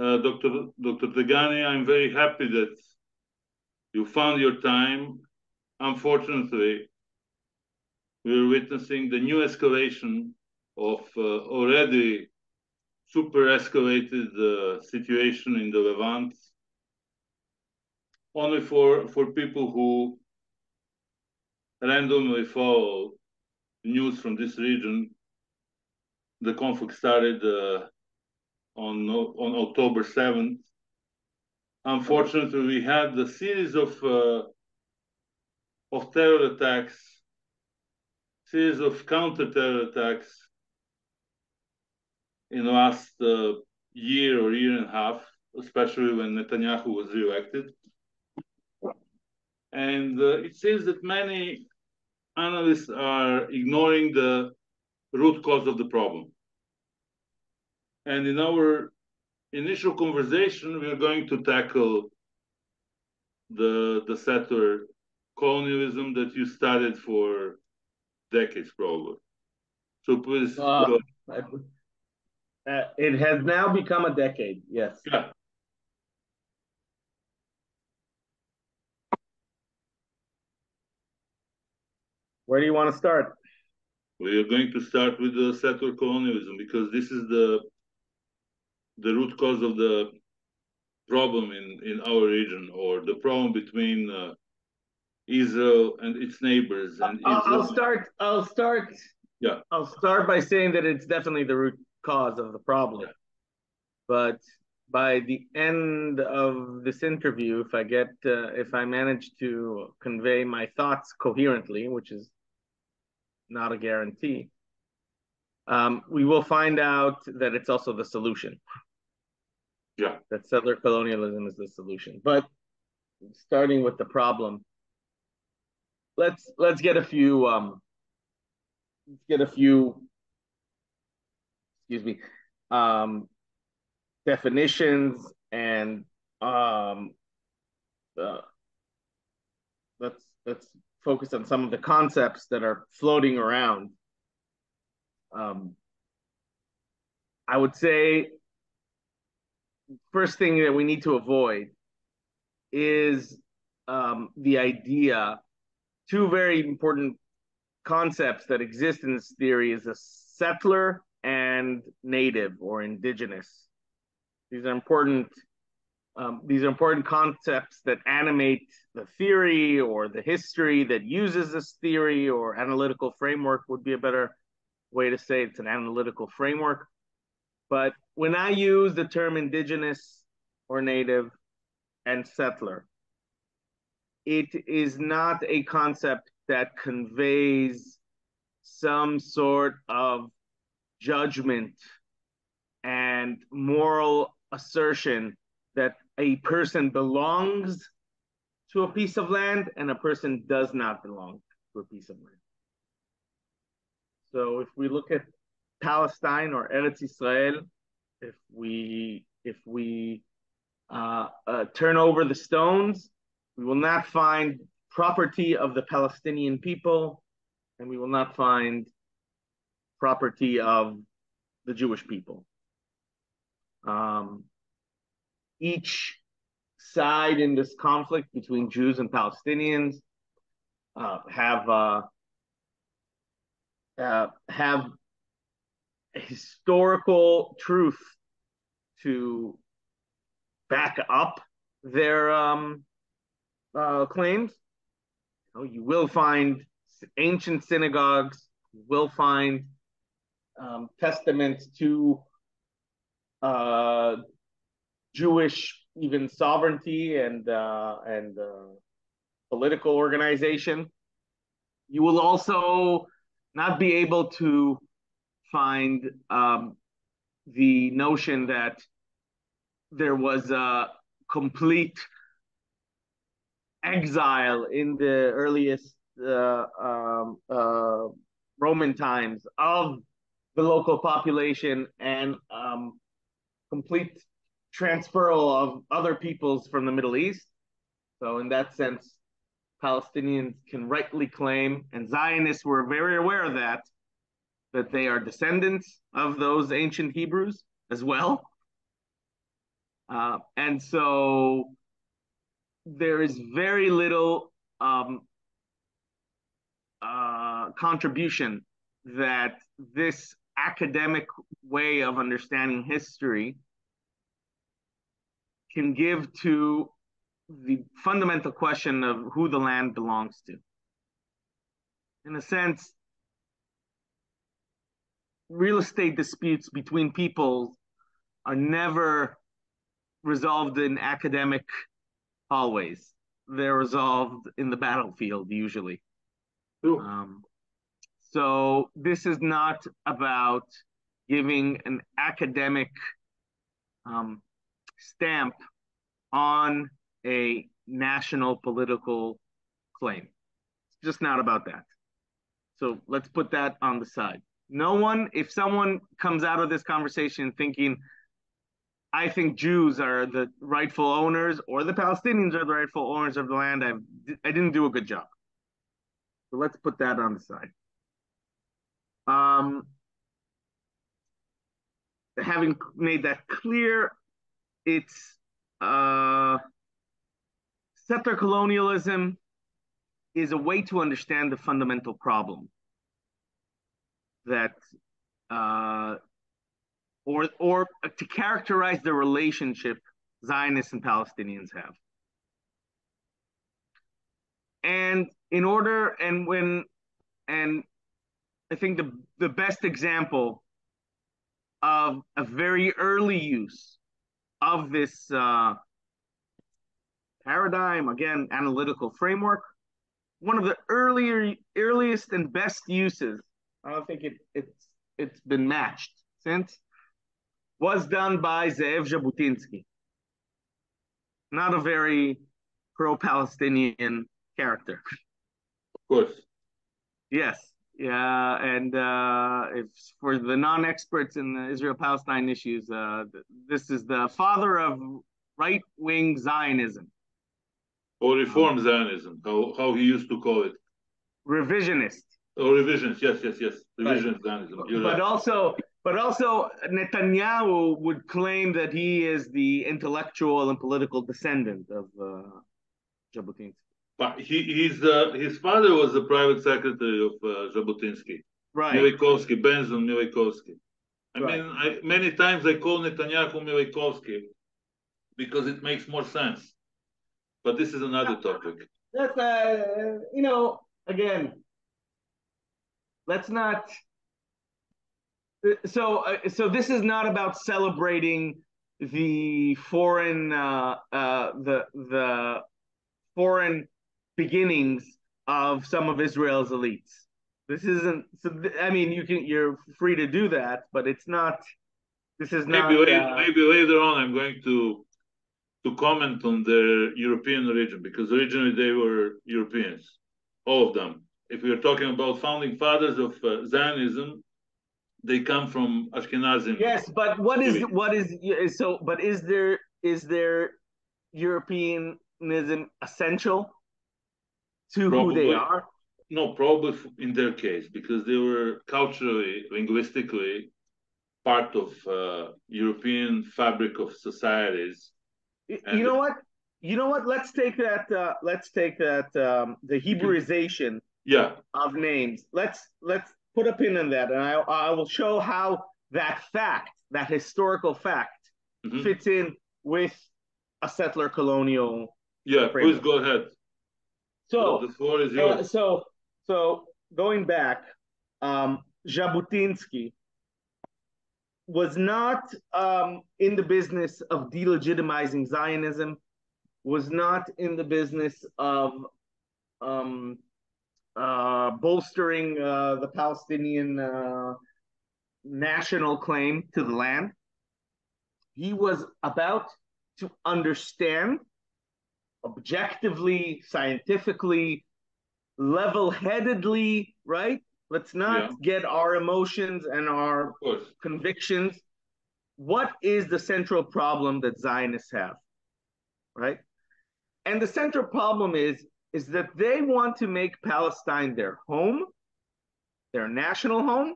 uh, Dr. Dr. Degani. I'm very happy that you found your time. Unfortunately, we're witnessing the new escalation of uh, already super escalated uh, situation in the Levant. Only for, for people who randomly follow news from this region, the conflict started uh, on, on October 7th. Unfortunately, we had a series of, uh, of terror attacks, series of counter-terror attacks in the last uh, year or year and a half, especially when Netanyahu was re-elected. And uh, it seems that many analysts are ignoring the root cause of the problem. And in our initial conversation, we are going to tackle the the settler colonialism that you studied for decades, probably. So please. Uh, uh, it has now become a decade. Yes. Yeah. Where do you want to start? We are going to start with the settler colonialism because this is the the root cause of the problem in in our region or the problem between uh, Israel and its neighbors. And I'll, I'll start. I'll start. Yeah. I'll start by saying that it's definitely the root cause of the problem. Yeah. But by the end of this interview, if I get, uh, if I manage to convey my thoughts coherently, which is not a guarantee. Um, we will find out that it's also the solution. Yeah. That settler colonialism is the solution. But starting with the problem, let's let's get a few um let's get a few excuse me um definitions and um uh, let's let's focus on some of the concepts that are floating around. Um, I would say first thing that we need to avoid is um, the idea, two very important concepts that exist in this theory is a settler and native or indigenous. These are important um, these are important concepts that animate the theory or the history that uses this theory or analytical framework would be a better way to say it's an analytical framework. But when I use the term indigenous or native and settler, it is not a concept that conveys some sort of judgment and moral assertion that a person belongs to a piece of land and a person does not belong to a piece of land. So if we look at Palestine or Eretz Israel, if we if we uh, uh, turn over the stones, we will not find property of the Palestinian people, and we will not find property of the Jewish people. Um, each side in this conflict between Jews and Palestinians uh, have uh, uh, have historical truth to back up their um, uh, claims. You, know, you, will find ancient synagogues. You will find um, testaments to uh, Jewish even sovereignty and uh, and uh, political organization. You will also not be able to find um, the notion that there was a complete exile in the earliest uh, um, uh, Roman times of the local population and um, complete transferal of other peoples from the Middle East. So in that sense, Palestinians can rightly claim, and Zionists were very aware of that, that they are descendants of those ancient Hebrews as well. Uh, and so there is very little um, uh, contribution that this academic way of understanding history can give to the fundamental question of who the land belongs to. In a sense, real estate disputes between people are never resolved in academic hallways. They're resolved in the battlefield usually. Um, so this is not about giving an academic um, stamp on a national political claim. It's just not about that. So let's put that on the side. No one, if someone comes out of this conversation thinking, I think Jews are the rightful owners or the Palestinians are the rightful owners of the land, I've, I didn't do a good job. So let's put that on the side. Um, having made that clear, it's uh, settler colonialism is a way to understand the fundamental problem that uh, or or to characterize the relationship Zionists and Palestinians have. And in order, and when, and I think the the best example of a very early use of this uh, paradigm, again, analytical framework, one of the earlier, earliest and best uses, I don't think it, it's, it's been matched since, was done by Zev Jabotinsky. Not a very pro-Palestinian character. Of course. Yes. Yeah, and uh, if for the non-experts in the Israel-Palestine issues, uh, this is the father of right-wing Zionism. Or reform um, Zionism, how, how he used to call it. Revisionist. Oh, revisions. yes, yes, yes. Revisionist right. Zionism. You're but right. also, but also Netanyahu would claim that he is the intellectual and political descendant of uh, Jabotinsky. But he, he's uh, his father was the private secretary of uh, Jabotinsky. Right. Mileikovsky, Benzion Mileikovsky. I Right. mean, I, many times I call Netanyahu Mileikovsky because it makes more sense. But this is another topic. That's uh, you know, again, let's not. So, uh, so this is not about celebrating the foreign, uh, uh, the the foreign beginnings of some of Israel's elites. This isn't. So th- I mean, you can. You're free to do that, but it's not. This is not. Maybe, later, uh, maybe later on I'm going to to comment on their European origin because originally they were Europeans, all of them. If we are talking about founding fathers of uh, Zionism, they come from Ashkenazim. Yes, but what is what is so? But is there is there Europeanism essential to who they are? No, probably in their case because they were culturally, linguistically part of uh, European fabric of societies. And- You know what? You know what? Let's take that. Uh, let's take that. Um, the Hebraization Yeah, of names. Let's let's put a pin in that, and I I will show how that fact, that historical fact, Mhm. fits in with a settler colonial. yeah. Please go ahead. So the floor is Uh, yours. so, so going back, um, Jabotinsky was not um, in the business of delegitimizing Zionism, was not in the business of um, uh, bolstering uh, the Palestinian uh, national claim to the land. He was about to understand objectively, scientifically, level-headedly, right? Let's not Yeah. get our emotions and our convictions. What is the central problem that Zionists have, right? And the central problem is is that they want to make Palestine their home, their national home,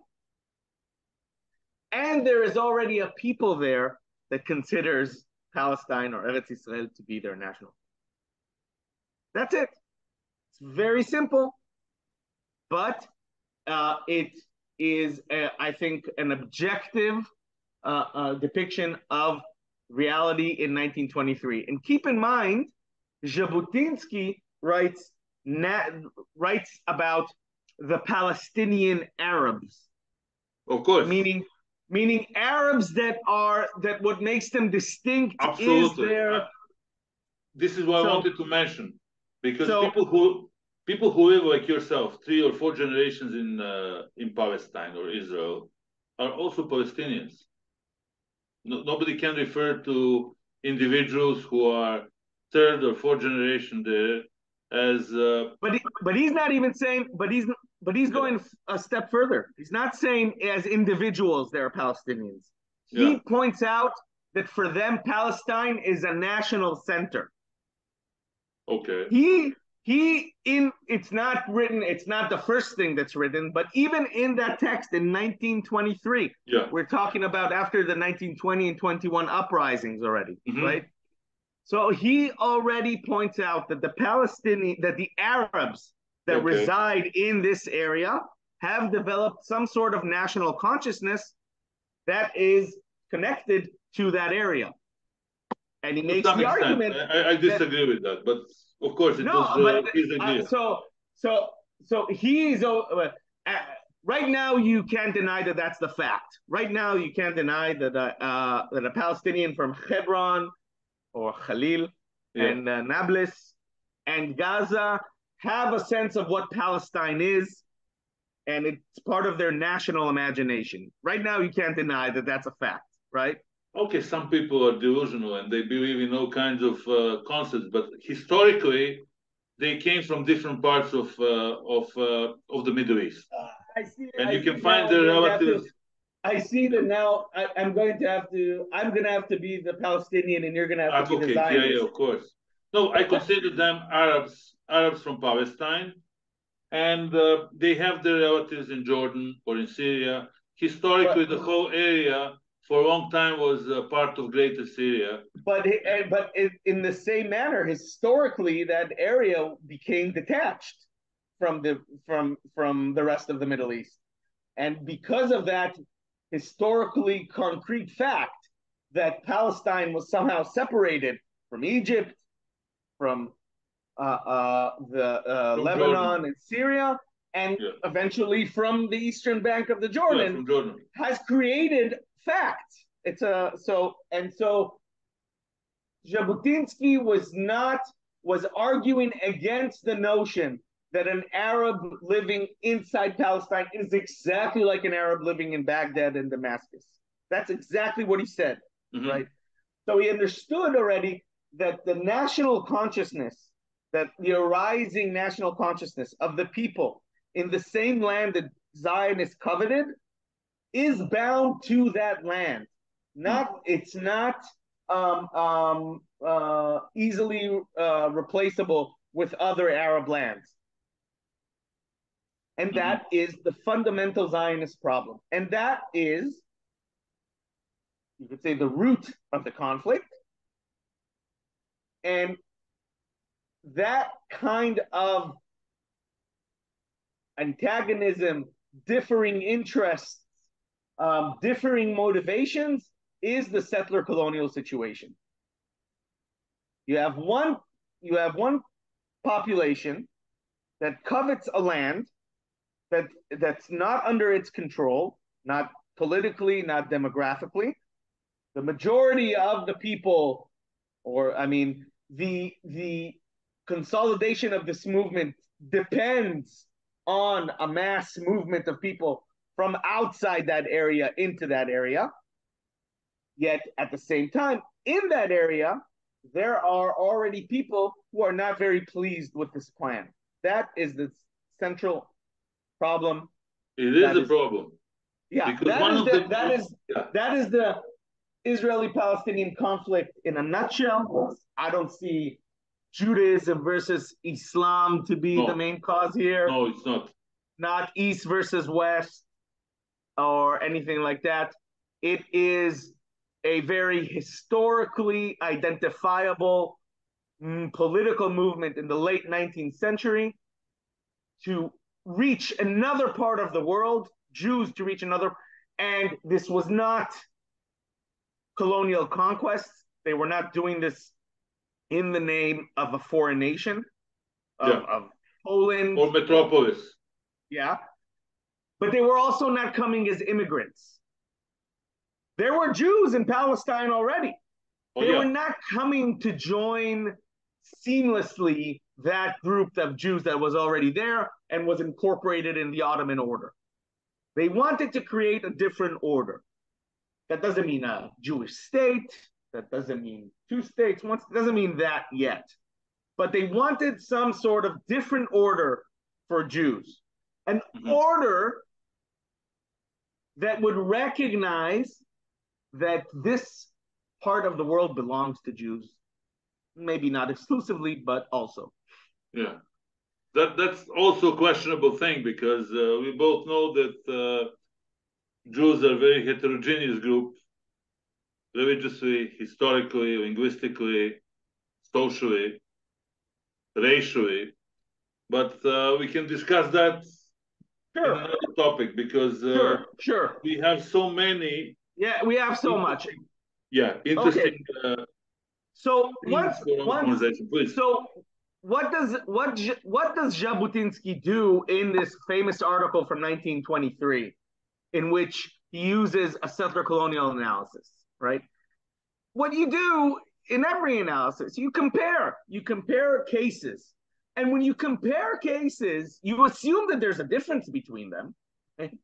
and there is already a people there that considers Palestine or Eretz Israel to be their national. That's it. It's very simple, but uh, it is, uh, I think, an objective uh, uh depiction of reality in 1923. And keep in mind, Jabotinsky writes writes about the Palestinian Arabs. Of course. Meaning meaning Arabs that are that what makes them distinct Absolutely. is their uh, this is what so, I wanted to mention because so, people who people who live like yourself three or four generations in uh, in Palestine or Israel are also Palestinians no, nobody can refer to individuals who are third or fourth generation there as uh, but he, but he's not even saying but he's but he's going a step further. He's not saying as individuals they're palestinians. He yeah. points out that for them palestine is a national center. Okay. He he in it's not written it's not the first thing that's written but even in that text in 1923 yeah. we're talking about after the 1920 and 21 uprisings already mm-hmm. right so he already points out that the palestinian that the arabs that okay. reside in this area have developed some sort of national consciousness that is connected to that area and he makes the argument I, I disagree that, with that but of course, it no, was uh, but, idea. Uh, so, so, so he's uh, uh, right now. You can't deny that that's the fact. Right now, you can't deny that uh, uh that a Palestinian from Hebron or Khalil yeah. and uh, Nablus and Gaza have a sense of what Palestine is, and it's part of their national imagination. Right now, you can't deny that that's a fact, right? okay, some people are delusional and they believe in all kinds of uh, concepts, but historically, they came from different parts of uh, of uh, of the Middle East. Uh, I see, and I you can find their relatives. I see that now. I, am going to have to. I'm going to have to be the Palestinian, and you're going to have to be the Zionist. Yeah, yeah, of course. No, I consider them Arabs, Arabs from Palestine, and uh, they have their relatives in Jordan or in Syria. Historically, but, the whole area for a long time was a part of Greater Syria. But eh, but in the same manner, historically, that area became detached from the from from the rest of the Middle East, and because of that historically concrete fact that Palestine was somehow separated from Egypt, from uh, uh, the uh, Lebanon Jordan. and Syria, and yeah. eventually from the eastern bank of the Jordan, yeah, Jordan, has created fact. It's a so and so Jabotinsky was not was arguing against the notion that an Arab living inside Palestine is exactly like an Arab living in Baghdad and Damascus. That's exactly what he said, mm-hmm. right? So he understood already that the national consciousness, that the arising national consciousness of the people in the same land that Zion is coveted is bound to that land. Not it's not um, um, uh, easily uh, replaceable with other Arab lands. And mm-hmm. that is the fundamental Zionist problem. And that is, you could say, the root of the conflict. And that kind of antagonism, differing interests, um, differing motivations is the settler colonial situation. You have one you have one population that covets a land that that's not under its control, not politically, not demographically. The majority of the people, or I mean, the the consolidation of this movement depends on a mass movement of people from outside that area into that area. Yet at the same time, in that area, there are already people who are not very pleased with this plan. That is the central problem. It is a is, problem. Yeah, because that is the, the, that is yeah. that is the Israeli-Palestinian conflict in a nutshell. I don't see Judaism versus Islam to be no. the main cause here. No, it's not. Not East versus West or anything like that. It is a very historically identifiable mm, political movement in the late 19th century to reach another part of the world, Jews to reach another, and this was not colonial conquest. They were not doing this in the name of a foreign nation, of, Yeah. of Poland Or metropolis. yeah. But they were also not coming as immigrants. There were Jews in Palestine already. Oh, They yeah. were not coming to join seamlessly that group of Jews that was already there and was incorporated in the Ottoman order. They wanted to create a different order. That doesn't mean a Jewish state. That doesn't mean two states. Once doesn't mean that yet. But they wanted some sort of different order for Jews, an Mhm. order that would recognize that this part of the world belongs to Jews. Maybe not exclusively, but also. Yeah, that that's also a questionable thing because uh, we both know that uh, Jews are a very heterogeneous group, religiously, historically, linguistically, socially, racially. But uh, we can discuss that Sure, another topic because uh, sure, sure. we have so many. Yeah, we have so much. Yeah, interesting. Uh, So once, once. So, what does what what does Jabotinsky do in this famous article from 1923, in which he uses a settler colonial analysis? Right. What you do in every analysis, you compare. You compare cases, and when you compare cases, you assume that there's a difference between them. right?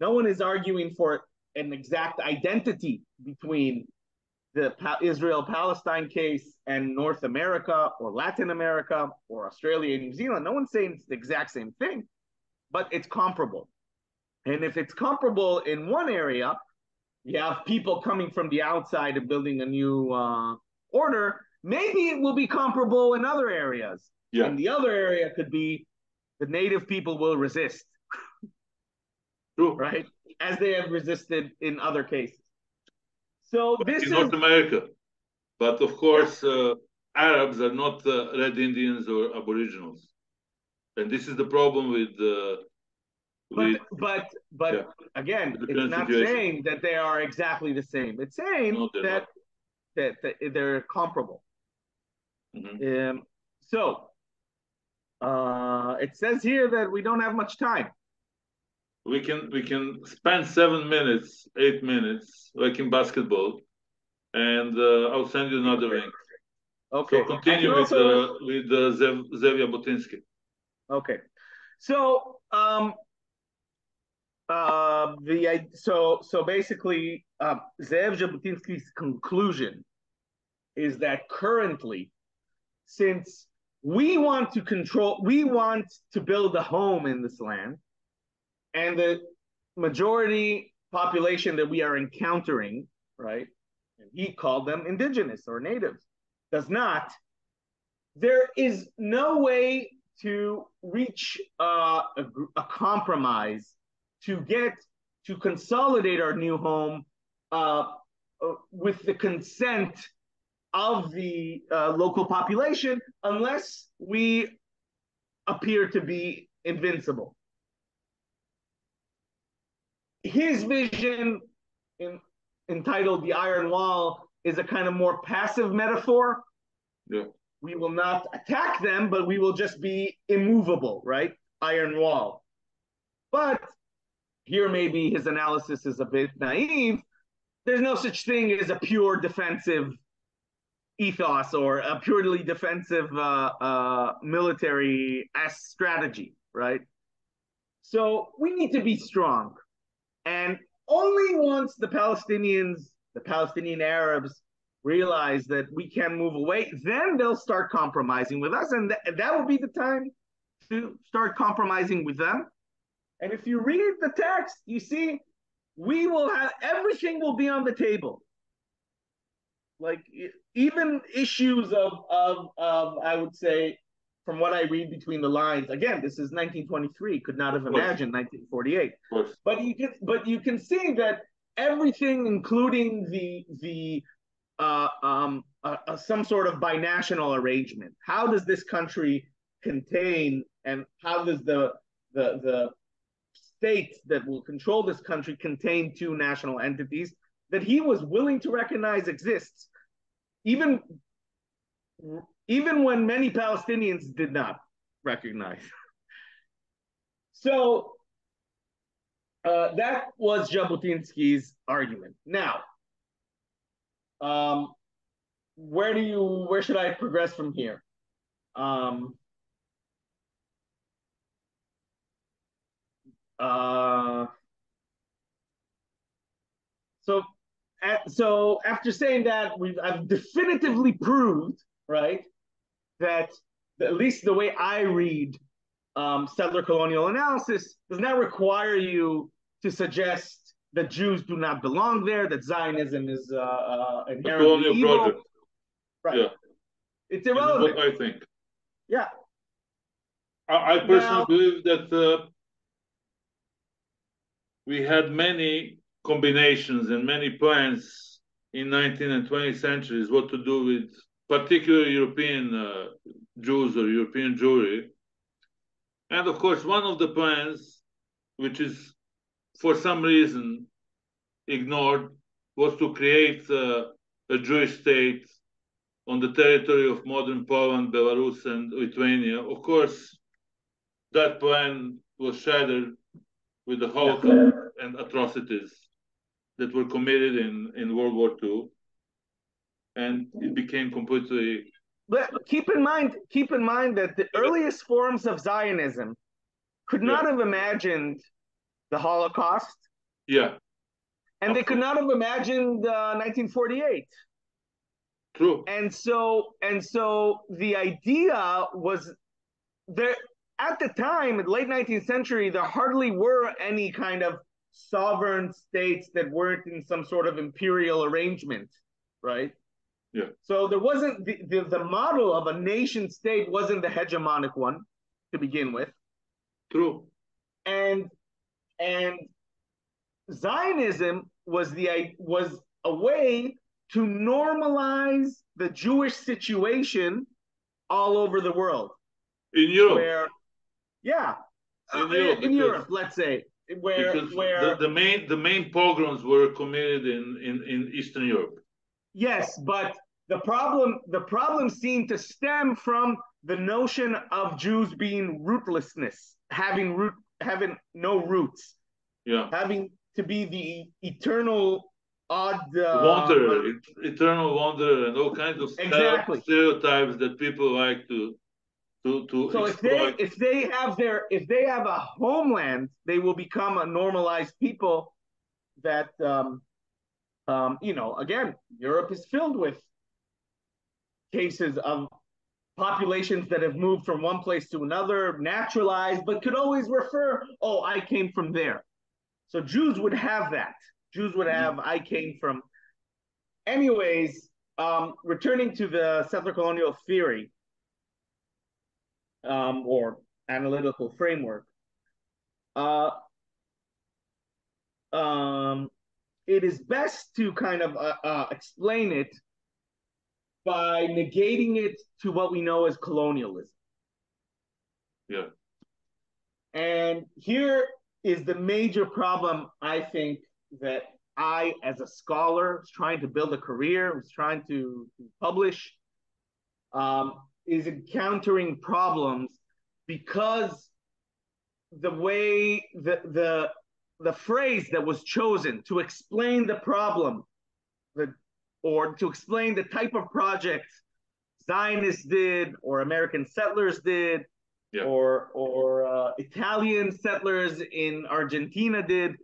No one is arguing for an exact identity between the Israel Palestine case and North America or Latin America or Australia and New Zealand. No one's saying it's the exact same thing, but it's comparable. And if it's comparable in one area, you have people coming from the outside and building a new uh, order. Maybe it will be comparable in other areas. Yeah, And the other area could be the native people will resist, true. right? As they have resisted in other cases. So this in is North America. But of course, uh, Arabs are not uh, Red Indians or Aboriginals, and this is the problem with. Uh, But with but but Yeah. again, The it's not situation. saying that they are exactly the same. It's saying No, that, that that they're comparable. Mhm. Um, so uh, it says here that we don't have much time. We can we can spend seven minutes, eight minutes, like in basketball, and uh, I'll send you another link. Okay. So continue with also- uh, with uh, Zev, Zev Jabotinsky. Okay. So um uh the so so basically uh, Zev Jabotinsky's conclusion is that currently since we want to control we want to build a home in this land and the majority population that we are encountering right and he called them indigenous or natives does not there is no way to reach uh, a, a compromise to get to consolidate our new home uh, uh, with the consent of the uh, local population unless we appear to be invincible. His vision, in, entitled The Iron Wall, is a kind of more passive metaphor Yeah. we will not attack them, but we will just be immovable, right? Iron wall. But here maybe his analysis is a bit naive. There's no such thing as a pure defensive ethos or a purely defensive uh, uh, military s strategy, right? So we need to be strong. And only once the Palestinians, the Palestinian Arabs, realize that we can move away, then they'll start compromising with us, and th- that will be the time to start compromising with them. And if you read the text, you see we will have everything will be on the table. Like even issues of of of I would say, from what I read between the lines. Again, this is 1923. Could not have imagined 1948 but you can but you can see that everything, including the the uh, um, uh, uh, some sort of binational arrangement. How does this country contain, and how does the the the states that will control this country contain two national entities that he was willing to recognize exists, even even when many Palestinians did not recognize. So uh, that was Jabotinsky's argument. Now, um, where do you where should I progress from here? Um, uh, so, at, so after saying that, we've I've definitively proved right that at least the way I read um, settler colonial analysis does not require you to suggest that Jews do not belong there, that Zionism is uh, uh, inherently evil. Project. Right. Yeah. It's irrelevant. What I think. Yeah. I, I personally now, believe that uh, we had many combinations and many plans in 19th and 20th centuries what to do with particularly European uh, Jews or European Jewry. And of course, one of the plans, which is for some reason ignored, was to create uh, a Jewish state on the territory of modern Poland, Belarus, and Lithuania. Of course, that plan was shattered with the Holocaust and atrocities that were committed in, in World War II. And it became completely but keep in mind, keep in mind that the earliest forms of Zionism could not yeah. have imagined the Holocaust. Yeah. And they could not have imagined uh, 1948. True. And so and so the idea was there at the time, in late 19th century, there hardly were any kind of sovereign states that weren't in some sort of imperial arrangement, right? Yeah. So there wasn't the, the, the model of a nation state wasn't the hegemonic one to begin with. True. And and Zionism was the was a way to normalize the Jewish situation all over the world. In Europe. Where, yeah. In, uh, Europe, in Europe, let's say. Where where the, the main the main pogroms were committed in, in, in Eastern Europe. Yes, but the problem the problem seemed to stem from the notion of Jews being rootlessness, having root having no roots. Yeah. Having to be the eternal odd uh, wanderer, eternal wanderer, and all kinds of exactly. stereotypes that people like to to to. So exploit. if they if they have their if they have a homeland, they will become a normalized people that um, um, you know, again, Europe is filled with cases of populations that have moved from one place to another, naturalized, but could always refer, oh, I came from there. So Jews would have that. Jews would have, I came from. Anyways, um, returning to the settler colonial theory um, or analytical framework, uh, um, it is best to kind of uh, uh, explain it by negating it to what we know as colonialism. Yeah. And here is the major problem I think that I, as a scholar, was trying to build a career, was trying to, to publish, um, is encountering problems because the way the the the phrase that was chosen to explain the problem, the, or to explain the type of project Zionists did or American settlers did, yeah. or or uh, Italian settlers in Argentina did,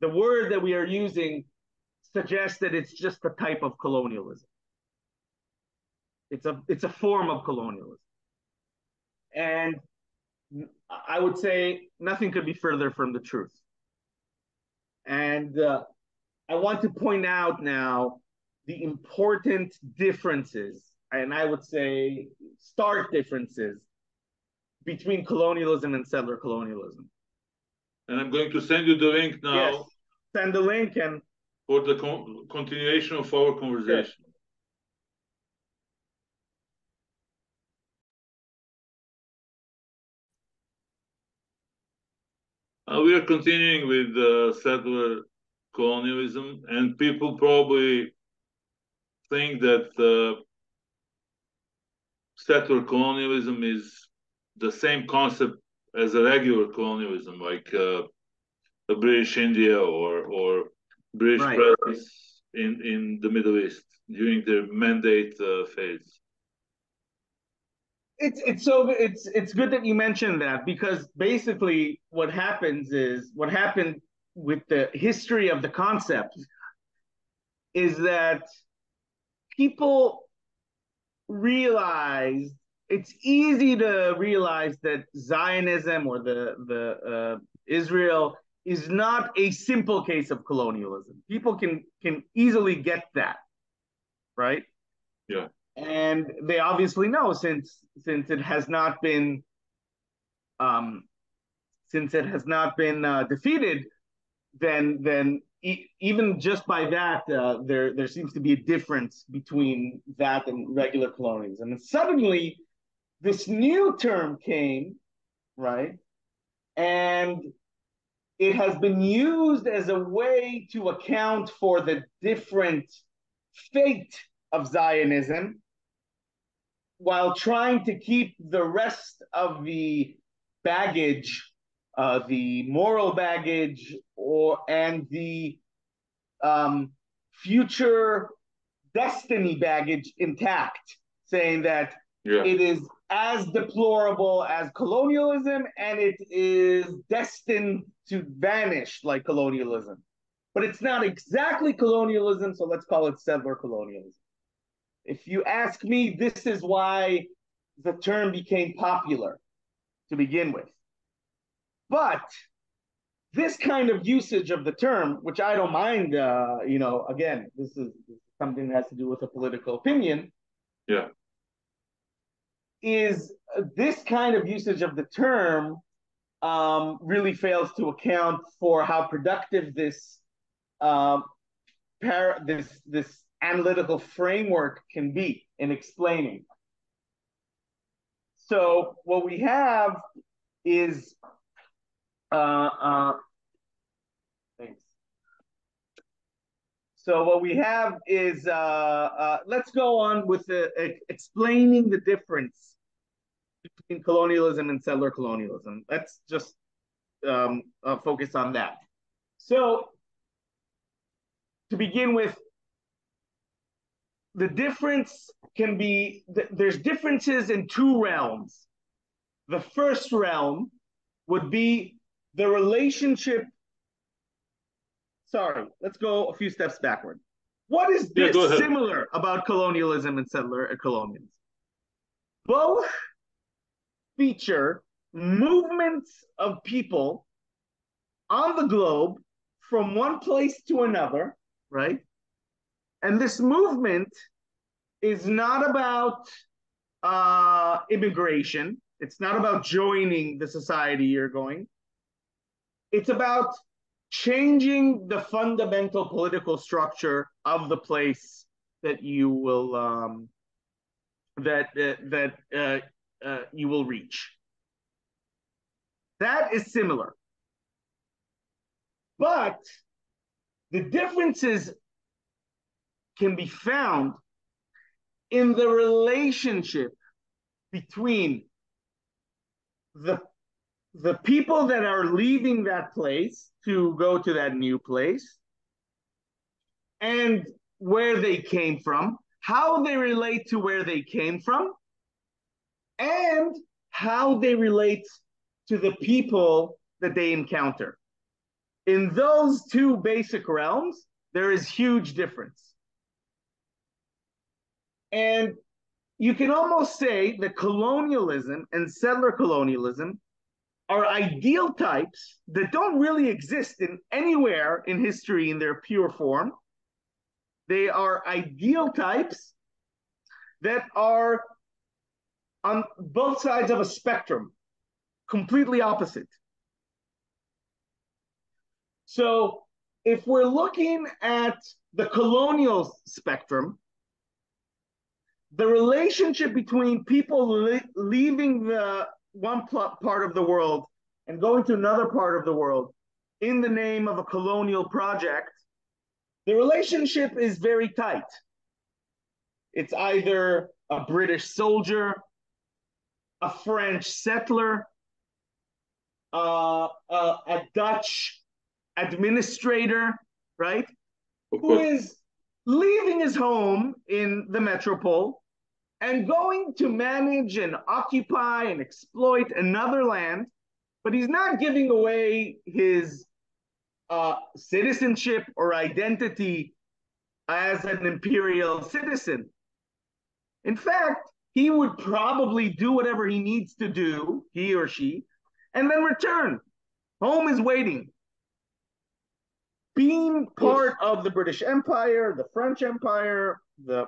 the word that we are using suggests that it's just a type of colonialism. It's a it's a form of colonialism, and I would say nothing could be further from the truth. And uh, I want to point out now the important differences, and I would say stark differences between colonialism and settler colonialism. And I'm going to send you the link now. Yes. Send the link and for the con continuation of our conversation. We are continuing with uh, settler colonialism, and people probably think that uh, settler colonialism is the same concept as a regular colonialism, like uh, the British India or or British right. presence in in the Middle East during their mandate uh, phase. It's it's so it's it's good that you mentioned that because basically what happens is what happened with the history of the concept is that people realize it's easy to realize that Zionism or the the uh, Israel is not a simple case of colonialism. People can can easily get that, right? Yeah. And they obviously know since since it has not been um since it has not been uh, defeated, then then e- even just by that, uh, there there seems to be a difference between that and regular colonialism. And suddenly, this new term came, right, and it has been used as a way to account for the different fate of Zionism while trying to keep the rest of the baggage, uh, the moral baggage, or and the um, future destiny baggage intact, saying that yeah. it is as deplorable as colonialism and it is destined to vanish like colonialism. But it's not exactly colonialism, so let's call it settler colonialism. If you ask me, this is why the term became popular to begin with. But this kind of usage of the term, which I don't mind, uh, you know, again, this is something that has to do with a political opinion. Yeah. Is this kind of usage of the term um, really fails to account for how productive this um, par- this this analytical framework can be in explaining. So what we have is uh, uh, thanks. So what we have is uh, uh, let's go on with the, uh, explaining the difference between colonialism and settler colonialism. Let's just um, uh, focus on that. So to begin with, the difference can be there's differences in two realms. The first realm would be the relationship. Sorry, let's go a few steps backward. What is this yeah, similar about colonialism and settler and colonialism? Both feature movements of people on the globe from one place to another, right? And this movement is not about uh, immigration. It's not about joining the society you're going. It's about changing the fundamental political structure of the place that you will um, that uh, that uh, uh, you will reach. That is similar, but the differences can be found in the relationship between the the people that are leaving that place to go to that new place and where they came from, how they relate to where they came from, and how they relate to the people that they encounter. In those two basic realms, there is huge difference. And you can almost say that colonialism and settler colonialism are ideal types that don't really exist in anywhere in history in their pure form. They are ideal types that are on both sides of a spectrum, completely opposite. So if we're looking at the colonial spectrum, the relationship between people li- leaving the one pl- part of the world and going to another part of the world in the name of a colonial project, the relationship is very tight. It's either a British soldier, a French settler, uh, uh, a Dutch administrator, right? Who is leaving his home in the metropole and going to manage and occupy and exploit another land, but he's not giving away his uh, citizenship or identity as an imperial citizen. In fact, he would probably do whatever he needs to do, he or she, and then return. Home is waiting. Being part of the British Empire, the French Empire, the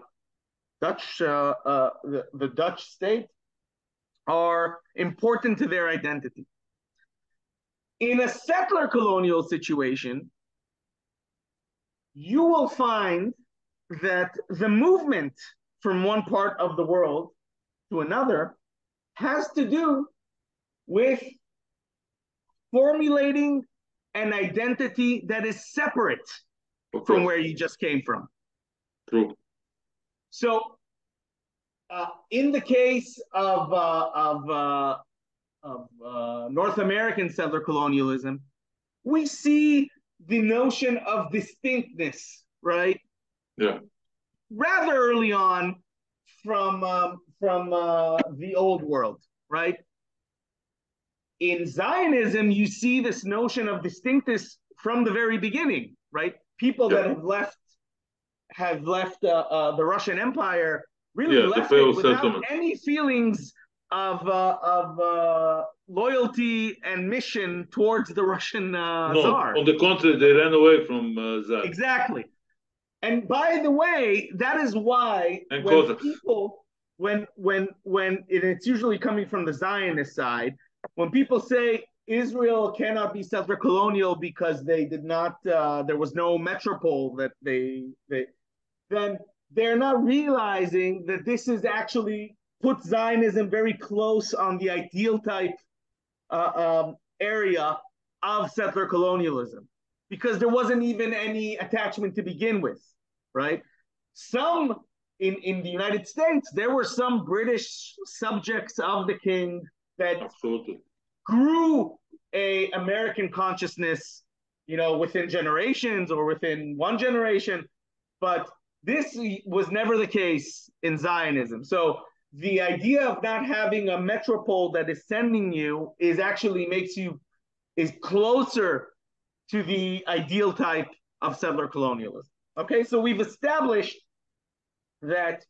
Dutch, uh, uh, the, the Dutch state, are important to their identity. In a settler colonial situation, you will find that the movement from one part of the world to another has to do with formulating an identity that is separate from where you just came from. True. So, uh, in the case of uh, of uh, of uh, North American settler colonialism, we see the notion of distinctness, right? Yeah. Rather early on from um, from uh, the old world, right? In Zionism, you see this notion of distinctness from the very beginning, right? People that have left have left uh, uh, the Russian Empire really Yeah, left it without any feelings of uh, of uh, loyalty and mission towards the Russian uh, no, Tsar. on the contrary, they ran away from uh, that. Exactly. And by the way, that is why And when Cossacks. people when when when and it's usually coming from the Zionist side, when people say Israel cannot be settler colonial because they did not uh, there was no metropole that they they then they're not realizing that this is actually put Zionism very close on the ideal type uh, um, area of settler colonialism because there wasn't even any attachment to begin with, right? Some in, in the United States, there were some British subjects of the king that Absolutely. grew a American consciousness, you know, within generations or within one generation, but this was never the case in Zionism. So the idea of not having a metropole that is sending you is actually makes you is closer to the ideal type of settler colonialism. Okay, so we've established that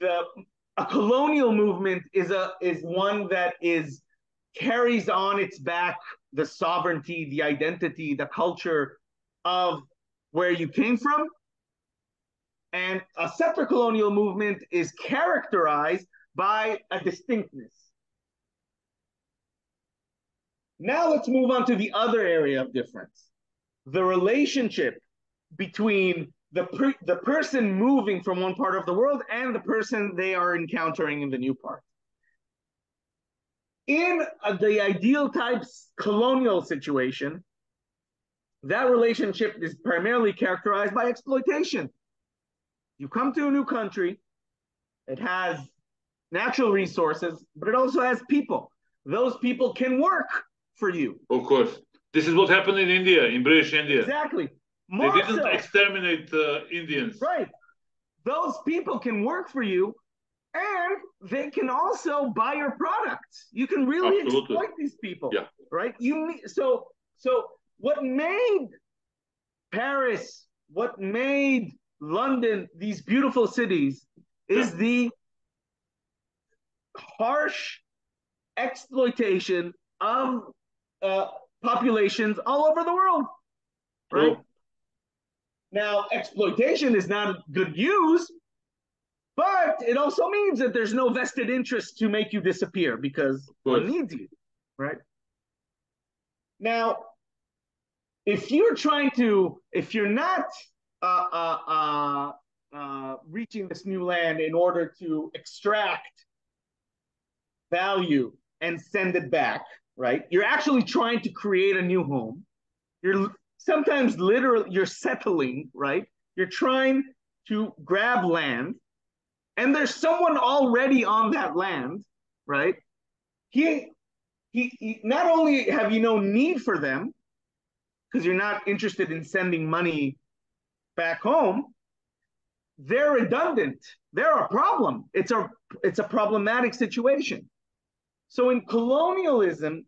the a colonial movement is a is one that is carries on its back the sovereignty, the identity, the culture of where you came from. And a settler colonial movement is characterized by a distinctness. Now let's move on to the other area of difference the relationship between the, per- the person moving from one part of the world and the person they are encountering in the new part. In uh, the ideal types colonial situation, that relationship is primarily characterized by exploitation. You come to a new country, it has natural resources, but it also has people. Those people can work for you. Of course. This is what happened in India, in British India. Exactly. They didn't so. exterminate uh, Indians. Right. Those people can work for you and they can also buy your products. You can really Absolutely. exploit these people. Yeah. Right? You so so what made Paris, what made London these beautiful cities is the harsh exploitation of uh, populations all over the world. Right? True. Now, exploitation is not good use, but it also means that there's no vested interest to make you disappear because one needs you, right? Now, if you're trying to, if you're not uh, uh, uh, uh, reaching this new land in order to extract value and send it back, right? You're actually trying to create a new home. You're sometimes literally you're settling, right? You're trying to grab land, and there's someone already on that land, right? He, he, he not only have you no need for them, because you're not interested in sending money back home, they're redundant. They're a problem. It's a it's a problematic situation. So in colonialism,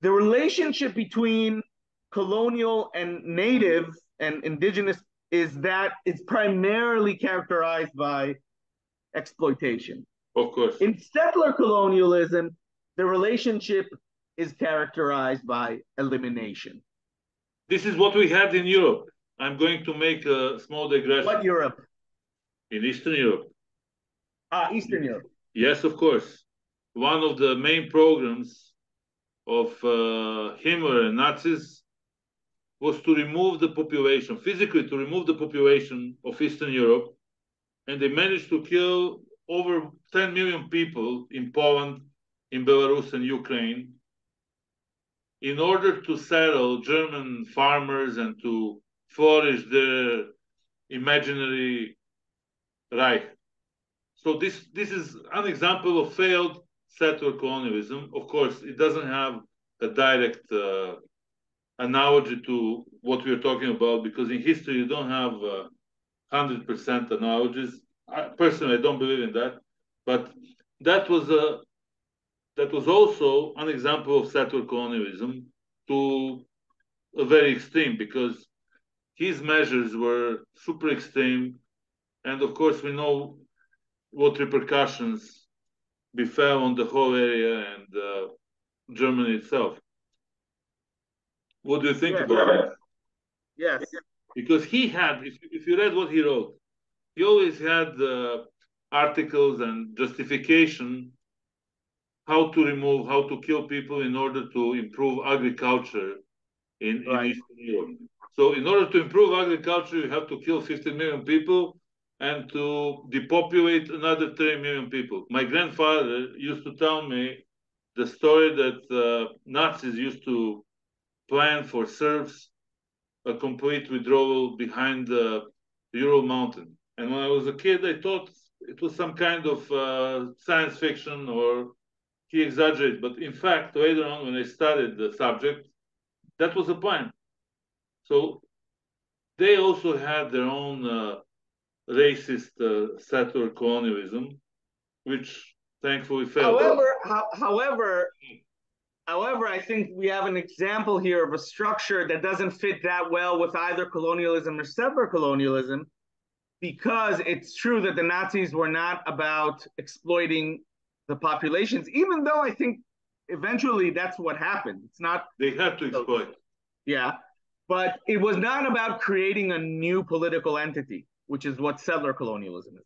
the relationship between colonial and native and indigenous is that it's primarily characterized by exploitation. Of course. In settler colonialism, the relationship is characterized by elimination. This is what we had in Europe. I'm going to make a small digression. What Europe? In Eastern Europe. Ah, Eastern Europe. Yes, of course. One of the main programs of uh, Himmler and Nazis was to remove the population, physically to remove the population of Eastern Europe. And they managed to kill over 10 million people in Poland, in Belarus, and Ukraine in order to settle German farmers and to flourish the imaginary Reich. So this this is an example of failed settler colonialism. Of course, it doesn't have a direct uh, analogy to what we are talking about because in history you don't have uh, hundred uh, percent analogies. I, personally, I don't believe in that, but that was a that was also an example of settler colonialism to a very extreme because his measures were super extreme. And of course, we know what repercussions befell on the whole area and uh, Germany itself. What do you think yes. about that? Yes. Because he had, if, if you read what he wrote, he always had uh, articles and justification how to remove, how to kill people in order to improve agriculture in, right. in Eastern Europe. So in order to improve agriculture, you have to kill 15 million people and to depopulate another 3 million people. My grandfather used to tell me the story that uh, Nazis used to plan for Serbs a complete withdrawal behind the Ural Mountain. And when I was a kid, I thought it was some kind of uh, science fiction or he exaggerated. But in fact, later on, when I studied the subject, that was the plan. So they also had their own uh, racist uh, settler colonialism, which thankfully failed. However, ho- however, however, I think we have an example here of a structure that doesn't fit that well with either colonialism or settler colonialism, because it's true that the Nazis were not about exploiting the populations, even though I think eventually that's what happened. It's not they had to exploit. Yeah. But it was not about creating a new political entity, which is what settler colonialism is.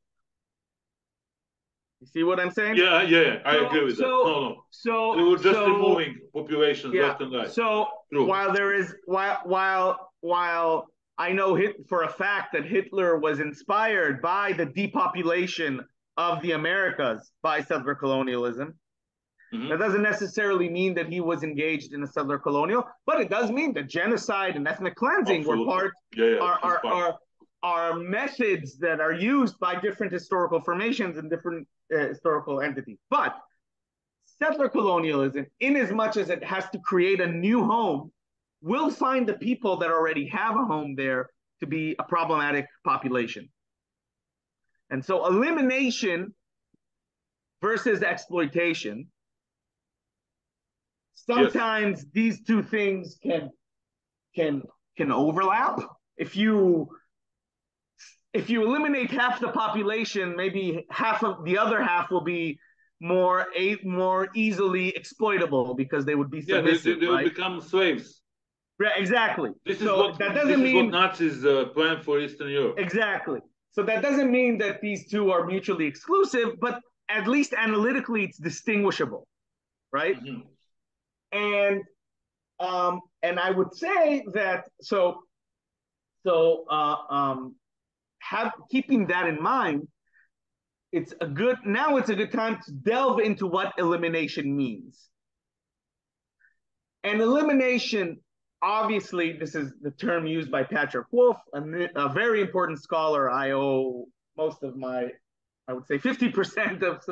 You see what I'm saying? Yeah, yeah, I so, agree with so, that. No, no. So they were just so, removing populations yeah, left and right. So True. while there is while while while I know hit for a fact that Hitler was inspired by the depopulation of the Americas by settler colonialism. Mm-hmm. That doesn't necessarily mean that he was engaged in a settler colonial, but it does mean that genocide and ethnic cleansing Absolutely. were part yeah, yeah, are, are, are, are methods that are used by different historical formations and different uh, historical entities. But settler colonialism, in as much as it has to create a new home, will find the people that already have a home there to be a problematic population. And so elimination versus exploitation. Sometimes yes. these two things can can can overlap. If you if you eliminate half the population, maybe half of the other half will be more a more easily exploitable because they would be. Yeah, they, they, they right? would become slaves. Right, exactly. This so is what that doesn't mean what Nazis uh, planned for Eastern Europe. Exactly. So that doesn't mean that these two are mutually exclusive, but at least analytically it's distinguishable, right? Mm-hmm. And um, and I would say that so so uh, um, have keeping that in mind, it's a good now it's a good time to delve into what elimination means. And elimination, obviously, this is the term used by Patrick Wolfe, a, a very important scholar. I owe most of my, I would say, fifty percent of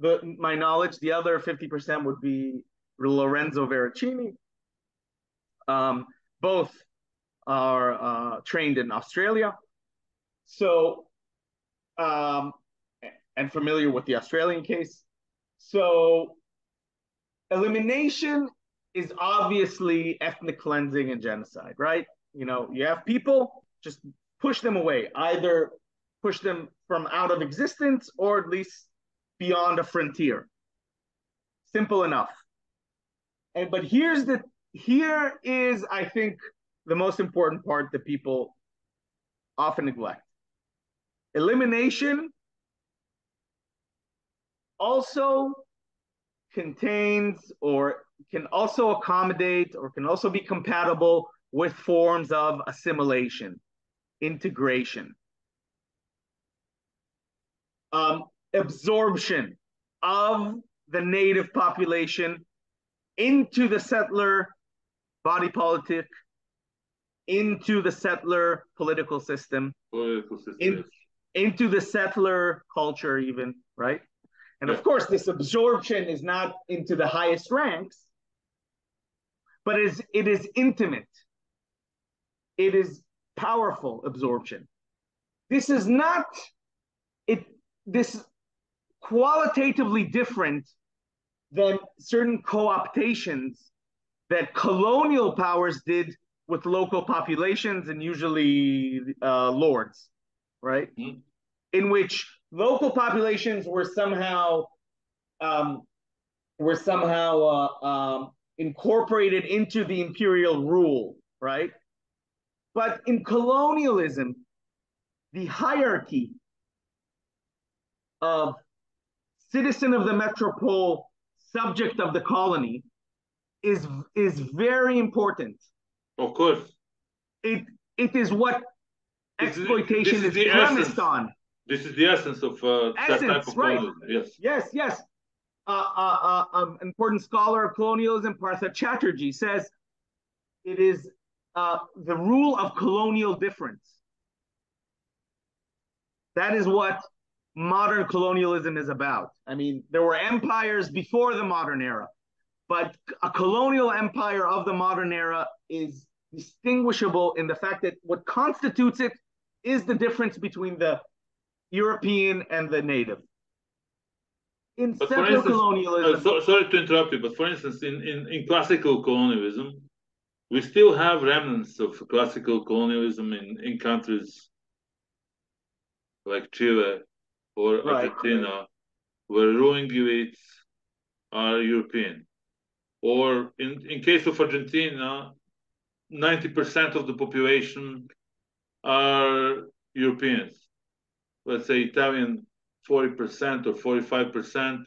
the my knowledge. The other fifty percent would be Lorenzo Veracini. Um, both are uh, trained in Australia. So, um, and familiar with the Australian case. So, elimination is obviously ethnic cleansing and genocide, right? You know, you have people, just push them away, either push them from out of existence or at least beyond a frontier. Simple enough. And but here's the here is, I think, the most important part that people often neglect. Elimination also contains or can also accommodate or can also be compatible with forms of assimilation, integration, um, absorption of the native population into the settler body politic, into the settler political system, Political system. in, into the settler culture, even, right? And of course, this absorption is not into the highest ranks, but is it is intimate. It is powerful absorption. This is not it this qualitatively different than certain co-optations that colonial powers did with local populations and usually uh, lords, right? Mm-hmm. In which local populations were somehow um, were somehow uh, um, incorporated into the imperial rule, right? But in colonialism, the hierarchy of citizen of the metropole, subject of the colony, is is very important. Of course. It it is what This exploitation this is, is premised essence. on. This is the essence of uh, that type Essence, of right. colonialism. Yes. Yes, yes. Uh, uh, uh, um, important scholar of colonialism, Partha Chatterjee, says it is uh, the rule of colonial difference. That is what modern colonialism is about. I mean, there were empires before the modern era, but a colonial empire of the modern era is distinguishable in the fact that what constitutes it is the difference between the European and the native. In But instance, colonialism, Uh, so, sorry to interrupt you, but for instance, in, in, in classical colonialism, we still have remnants of classical colonialism in, in countries like Chile or Right. Argentina, where ruling elites are European. Or in, in case of Argentina, 90% of the population are Europeans. Let's say Italian 40% or 45%.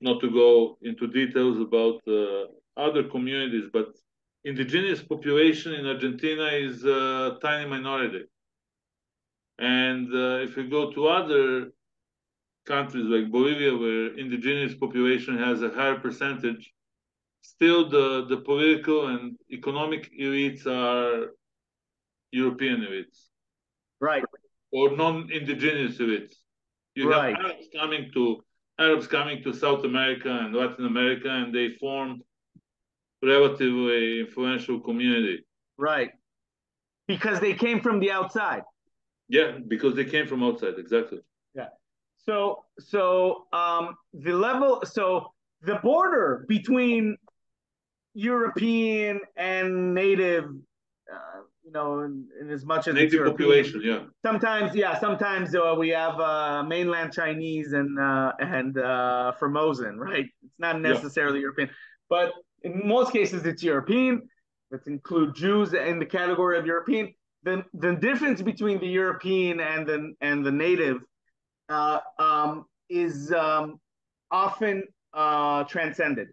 Not to go into details about uh, other communities, but indigenous population in Argentina is a tiny minority. And uh, if you go to other countries like Bolivia, where indigenous population has a higher percentage, still the, the political and economic elites are European elites right, or non-indigenous elites. You Right. have Arabs coming to Arabs coming to South America and Latin America, and they form relatively influential community. right. Because they came from the outside. Yeah, because they came from outside. Exactly. Yeah. So, so um, the level, so the border between European and native, uh, you know, in, in as much as Native European, population. Yeah. sometimes yeah sometimes uh, we have uh, mainland chinese and uh, and uh, formosan right it's not necessarily european but in most cases it's european let's include jews in the category of european the, the difference between the european and the and the native uh, um, is um, often uh, transcended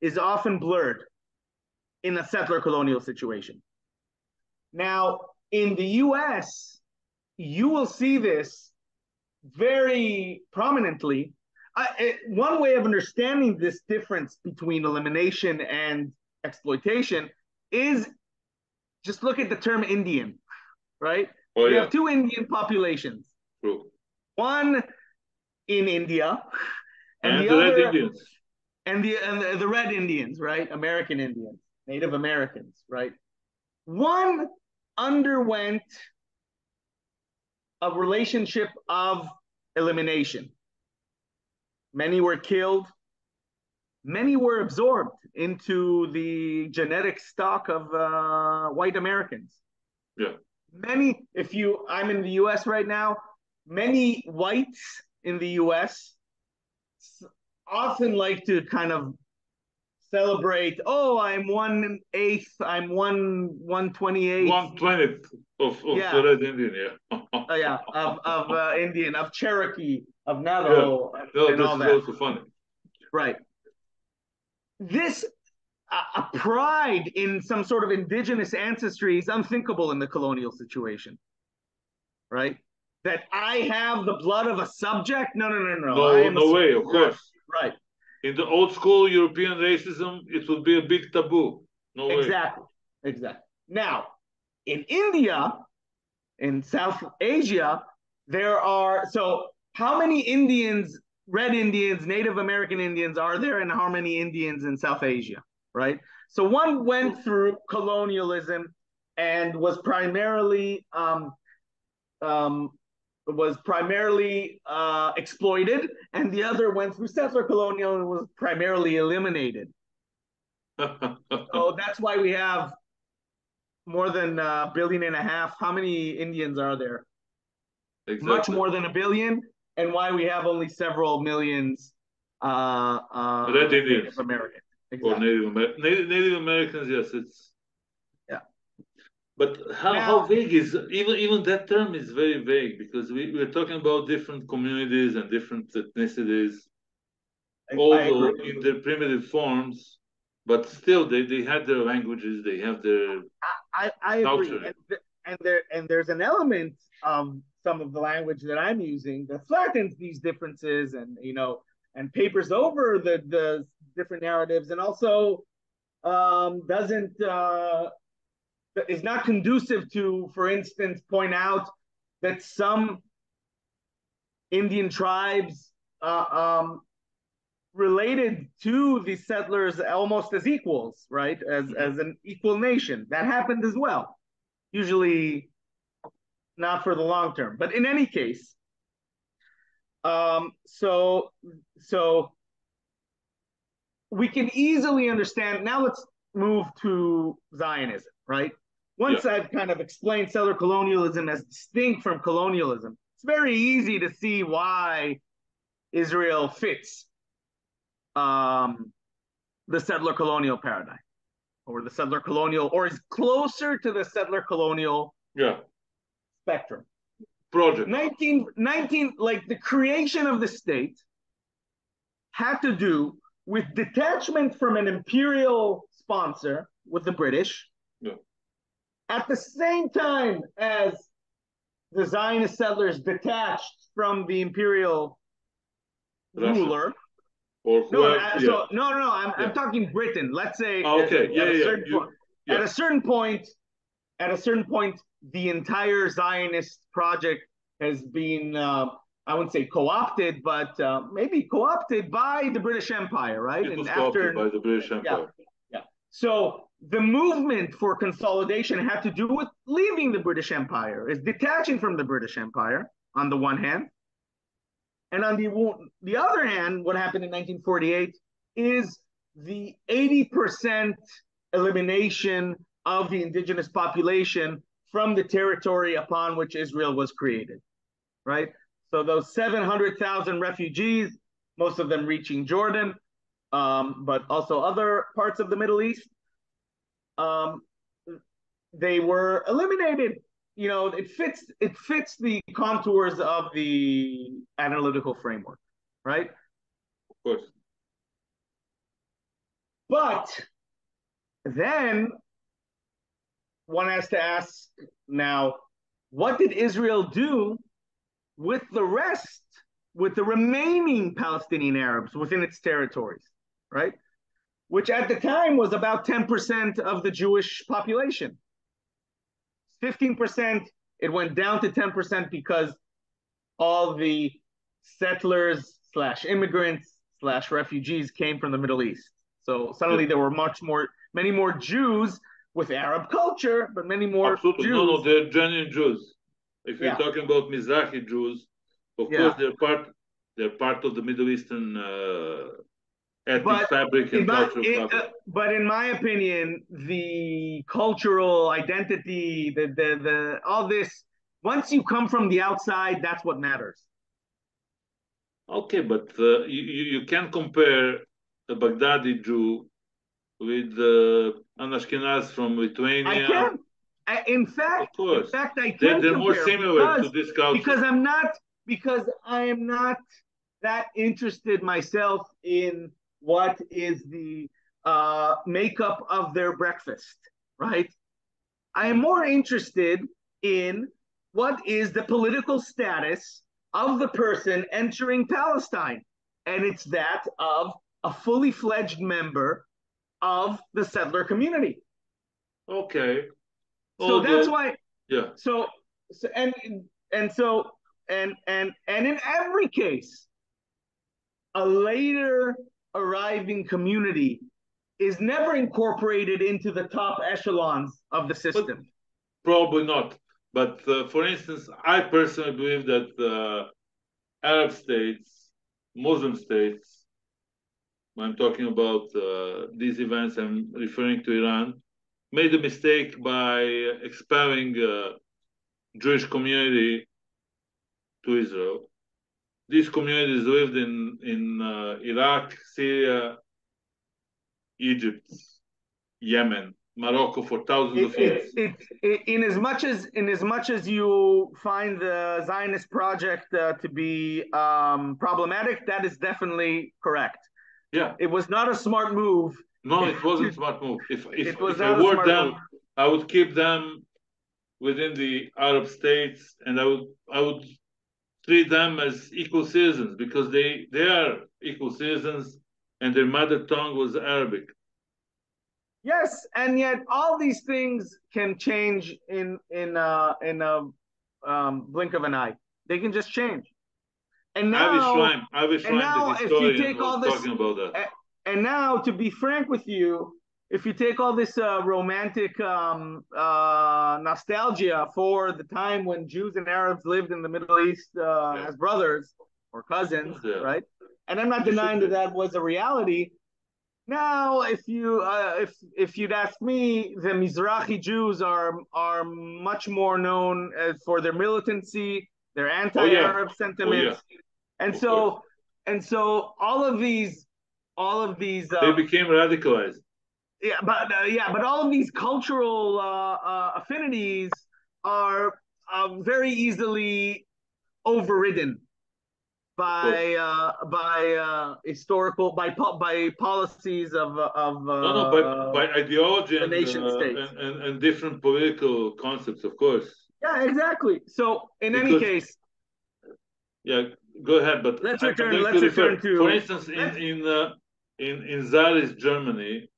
is often blurred in a settler colonial situation. Now, in the US, you will see this very prominently. I, one way of understanding this difference between elimination and exploitation is just look at the term Indian, right? Oh, we yeah. have two Indian populations. True. One in India, And, and, the the, Red Indians. and the and the, the Red Indians, right? American Indians, Native Americans, right? One underwent a relationship of elimination. Many were killed. Many were absorbed into the genetic stock of uh, white Americans. Yeah. Many, if you, I'm in the US right now, many whites in the US often like to kind of celebrate, oh, I'm one eighth, I'm one one twenty eighth. One twentieth of, of Yeah. Red Indian, yeah. uh, yeah, of of uh, Indian, of Cherokee, of Navajo, no, and all that. also funny. Right. This a, pride in some sort of indigenous ancestry is unthinkable in the colonial situation. Right. That I have the blood of a subject. No, no, no, no. No, no way, of course. Right. In the old school European racism, it would be a big taboo. No way. Exactly. Exactly. Now, in India, in South Asia, there are so how many Indians, red Indians, Native American Indians are there, and how many Indians in South Asia, right? So one went through colonialism and was primarily um, um, was primarily uh, exploited, and the other went through settler colonial and was primarily eliminated. So that's why we have more than a billion and a half. How many Indians are there? exactly. Much more than a billion, and why we have only several millions. Uh, uh, Native American. Or Exactly. Native, Amer- Native, Native Americans, yes, it's. Yeah. But how, Now- how vague is even even that term is very vague because we, we're talking about different communities and different ethnicities, I- I although agree. in their primitive forms, but still they, they had their languages, they have their I, I agree, Culture. and, th- and there and there's an element of some of the language that I'm using that flattens these differences, and you know, and papers over the the different narratives, and also um, doesn't uh, is not conducive to, for instance, point out that some Indian tribes uh, um, related to the settlers almost as equals, right? As as an equal nation. That happened as well. Usually not for the long term. But in any case, um, so so we can easily understand. Now let's move to Zionism, right? Once I've kind of explained settler colonialism as distinct from colonialism, it's very easy to see why Israel fits um, the settler colonial paradigm or the settler colonial or is closer to the settler colonial yeah spectrum. project. 19, 19 like the creation of the state had to do with detachment from an imperial sponsor with the British Yeah. at the same time as the Zionist settlers detached from the imperial Russia. ruler. Or No, whoever, I- yeah. so, no, no, no. I'm, Yeah. I'm talking Britain. Let's say. Oh, okay, at- yeah, at a certain you- point- yeah. At a certain point, at a certain point, the entire Zionist project has been, uh, I wouldn't say co-opted, but uh, maybe co-opted by the British Empire, right? It was co-opted by the British Empire. Yeah. so the movement for consolidation had to do with leaving the British Empire, is detaching from the British Empire on the one hand. And on the, the other hand, what happened in 1948 is the 80% elimination of the indigenous population from the territory upon which Israel was created, right? So those 700,000 refugees, most of them reaching Jordan, um, but also other parts of the Middle East, um, they were eliminated. You know, it fits it fits the contours of the analytical framework, right? Of course. But then one has to ask now, what did Israel do with the rest, with the remaining Palestinian Arabs within its territories, right? Which at the time was about 10% of the Jewish population. 15%, it went down to 10% because all the settlers slash immigrants slash refugees came from the Middle East. So suddenly there were much more, many more Jews with Arab culture, but many more Absolutely. Jews. No, no, they're genuine Jews. If you're Yeah. talking about Mizrahi Jews, of Yeah. course they're part they're part of the Middle Eastern uh, ethnic But fabric and my- cultural in- fabric. uh, but in my opinion, the cultural identity, the, the the all this, once you come from the outside, that's what matters. Okay, but uh, you, you you can't compare a Baghdadi Jew with uh, an Ashkenaz from Lithuania. I can. In Of fact, in fact, I they're, they're more similar because, to this culture. because I'm not because I am not that interested myself in what is the uh, makeup of their breakfast, right? I am more interested in what is the political status of the person entering Palestine, and it's that of a fully fledged member of the settler community. okay. So that's why Yeah. so, so and and so and and and in every case a later arriving community is never incorporated into the top echelons of the system Probably not. But uh, for instance, I personally believe that uh, Arab states, Muslim states, when I'm talking about uh, these events, I'm referring to Iran, made a mistake by expelling uh, Jewish community to Israel. These communities lived in in uh, Iraq, Syria, Egypt, Yemen, Morocco for thousands it, of years. it, it, in as much as in as much as you find the Zionist project uh, to be um, problematic, that is definitely correct. Yeah. It was not a smart move. No, it wasn't smart move. If if, if I were them, move. I would keep them within the Arab states, and I would I would treat them as equal citizens because they they are equal citizens, and their mother tongue was Arabic. Yes, and yet all these things can change in in uh, in a um, blink of an eye. They can just change. And now, Shlaim, Avi Shlaim, now the if you take all this- talking about that. and now, to be frank with you, if you take all this uh, romantic um, uh, nostalgia for the time when Jews and Arabs lived in the Middle East uh, Yeah. as brothers or cousins, Yeah. right? And I'm not You denying that that was a reality. Now, if you uh, if if you'd ask me, the Mizrahi Jews are are much more known as for their militancy, their anti-Arab sentiments, and Of so course. and so all of these all of these uh, They became radicalized. yeah, but uh, yeah, but all of these cultural uh, uh, affinities are uh, very easily overridden by uh, by uh, historical by po- by policies of of uh, No, no, by, by ideology the and, nation uh, states. and, and, and different political concepts, of course. yeah exactly. So in any case, Yeah, go ahead. But Let's I'm return- let's to refer- return to- For instance, in in uh, in in Tsarist Germany,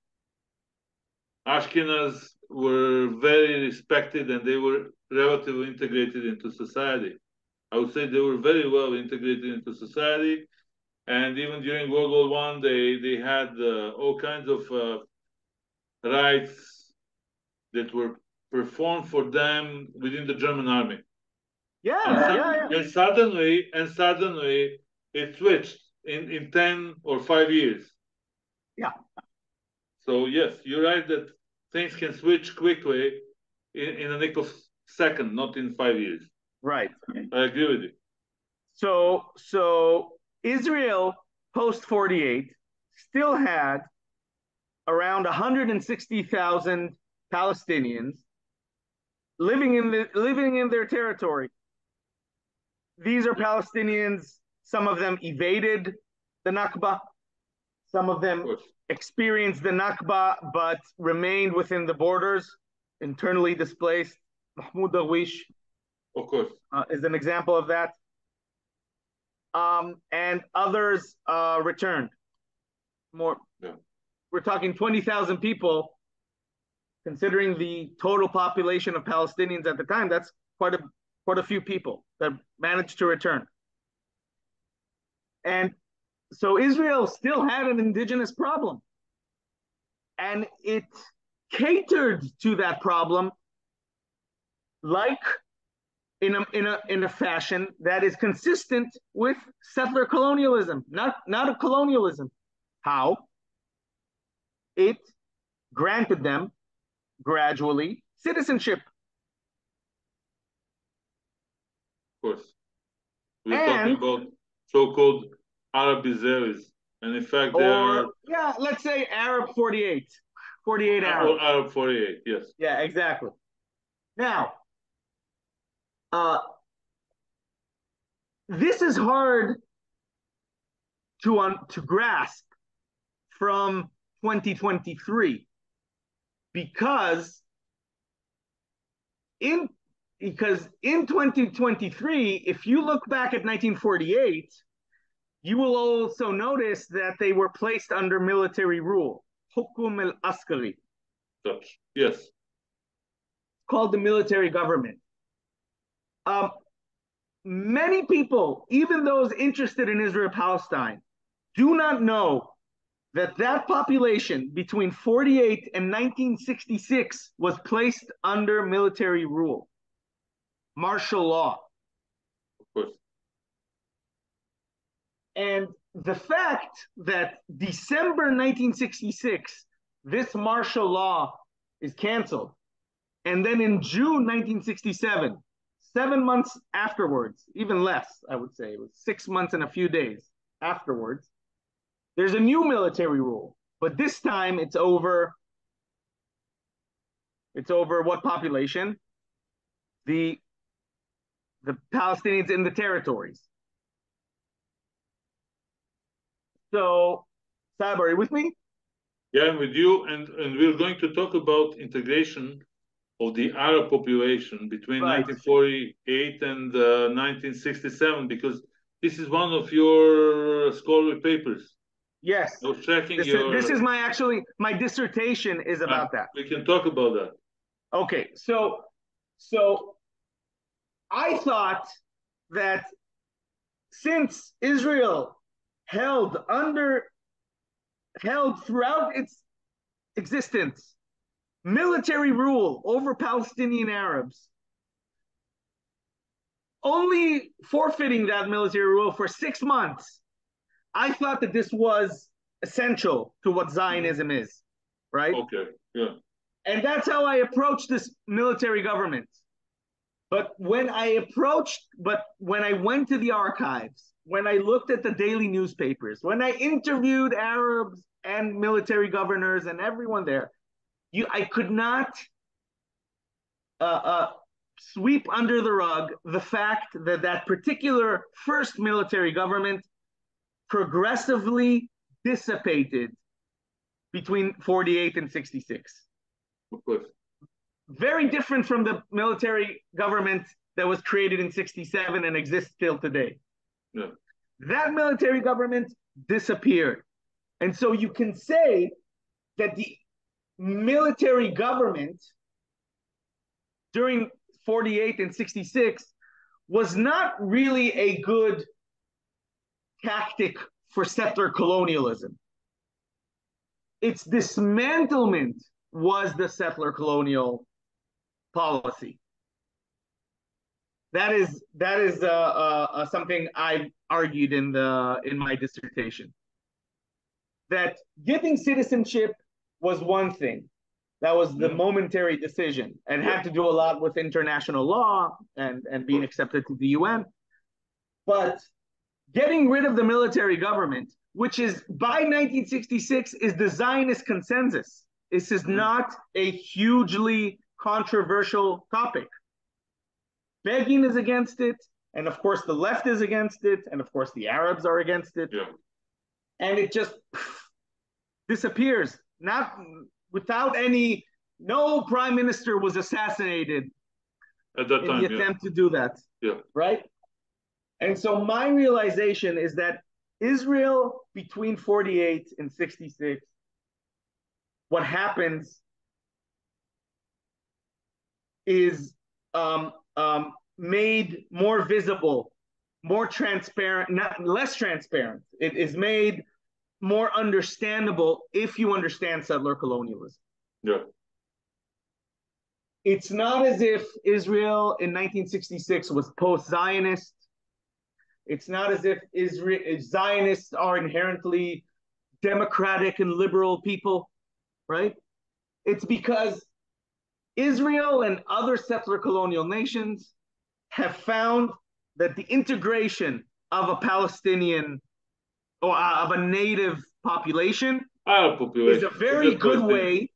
Ashkenaz were very respected and they were relatively integrated into society. I would say they were very well integrated into society, and even during World War One, they they had uh, all kinds of uh, rights that were performed for them within the German army. Yeah, And, yeah, yeah. and suddenly, and suddenly, it switched in in ten or five years. Yeah. So yes, you're right that things can switch quickly in, in a nick of second, not in five years. right. I agree with you. So so Israel post 48 still had around 160,000 Palestinians living in the living in their territory. These are Palestinians, some of them evaded the Nakba, some of them experienced the Nakba but remained within the borders, internally displaced. Mahmoud Darwish Of course. uh, is an example of that. Um, and others uh, returned. More, Yeah. we're talking 20,000 people. Considering the total population of Palestinians at the time, that's quite a quite a few people that managed to return. And so Israel still had an indigenous problem. And it catered to that problem like in a, in a, in a fashion that is consistent with settler colonialism, not, not a colonialism. How? It granted them gradually citizenship. Of course. We're talking about so-called Arab Israelis. And in fact, they are Or, yeah, let's say Arab 48. 48 or Arab. Arab 48, yes. Yeah, exactly. Now, uh, this is hard to un- to grasp from 2023 because in because in 2023 if you look back at 1948 you will also notice that they were placed under military rule hukum al-askari Yes. called the military government. Um, many people, even those interested in Israel Palestine, do not know that that population between 48 and 1966 was placed under military rule, martial law. Of course. And the fact that December 1966, this martial law is canceled, and then in June 1967, seven months afterwards, even less, I would say, it was six months and a few days afterwards, there's a new military rule, but this time it's over. It's over what population? The the Palestinians in the territories. So, Sab, are you with me? Yeah, I'm with you. And, and we're going to talk about integration of the Arab population between Right. 1948 and uh, 1967, because this is one of your scholarly papers. Yes. I was checking This your. is, this is my actually my dissertation is about that. We can talk about that. Okay, so so I thought that since Israel held under held throughout its existence military rule over Palestinian Arabs, only forfeiting that military rule for six months, I thought that this was essential to what Zionism is, right? Okay. Yeah. And that's how I approached this military government. But when I approached, but when I went to the archives, when I looked at the daily newspapers, when I interviewed Arabs and military governors and everyone there, you, I could not uh, uh, sweep under the rug the fact that that particular first military government progressively dissipated between 48 and 66 Of course. Very different from the military government that was created in 67 and exists till today. Yeah. That military government disappeared. And so you can say that the military government during 48 and 66 was not really a good tactic for settler colonialism. Its dismantlement was the settler colonial policy. That is that is uh, uh, uh, something I argued in the in my dissertation. That giving citizenship was one thing, that was the Mhm. momentary decision, and had to do a lot with international law and and being accepted to the UN. But getting rid of the military government, which is by 1966 is the Zionist consensus. This is Mhm. not a hugely controversial topic. Begin is against it, and of course the left is against it, and of course the Arabs are against it, Yeah. and it just disappears. Not without any. No prime minister was assassinated at that in time. the Yeah. attempt to do that. Yeah. Right. And so my realization is that Israel between 48 and 66, what happens is um, um, made more visible, more transparent, not less transparent. It is made more understandable if you understand settler colonialism. Yeah. It's not as if Israel in 1966 was post-Zionist. It's not as if Israel Zionists are inherently democratic and liberal people, right? It's because Israel and other settler colonial nations have found that the integration of a Palestinian or uh, of a native population Arab population. is a very good way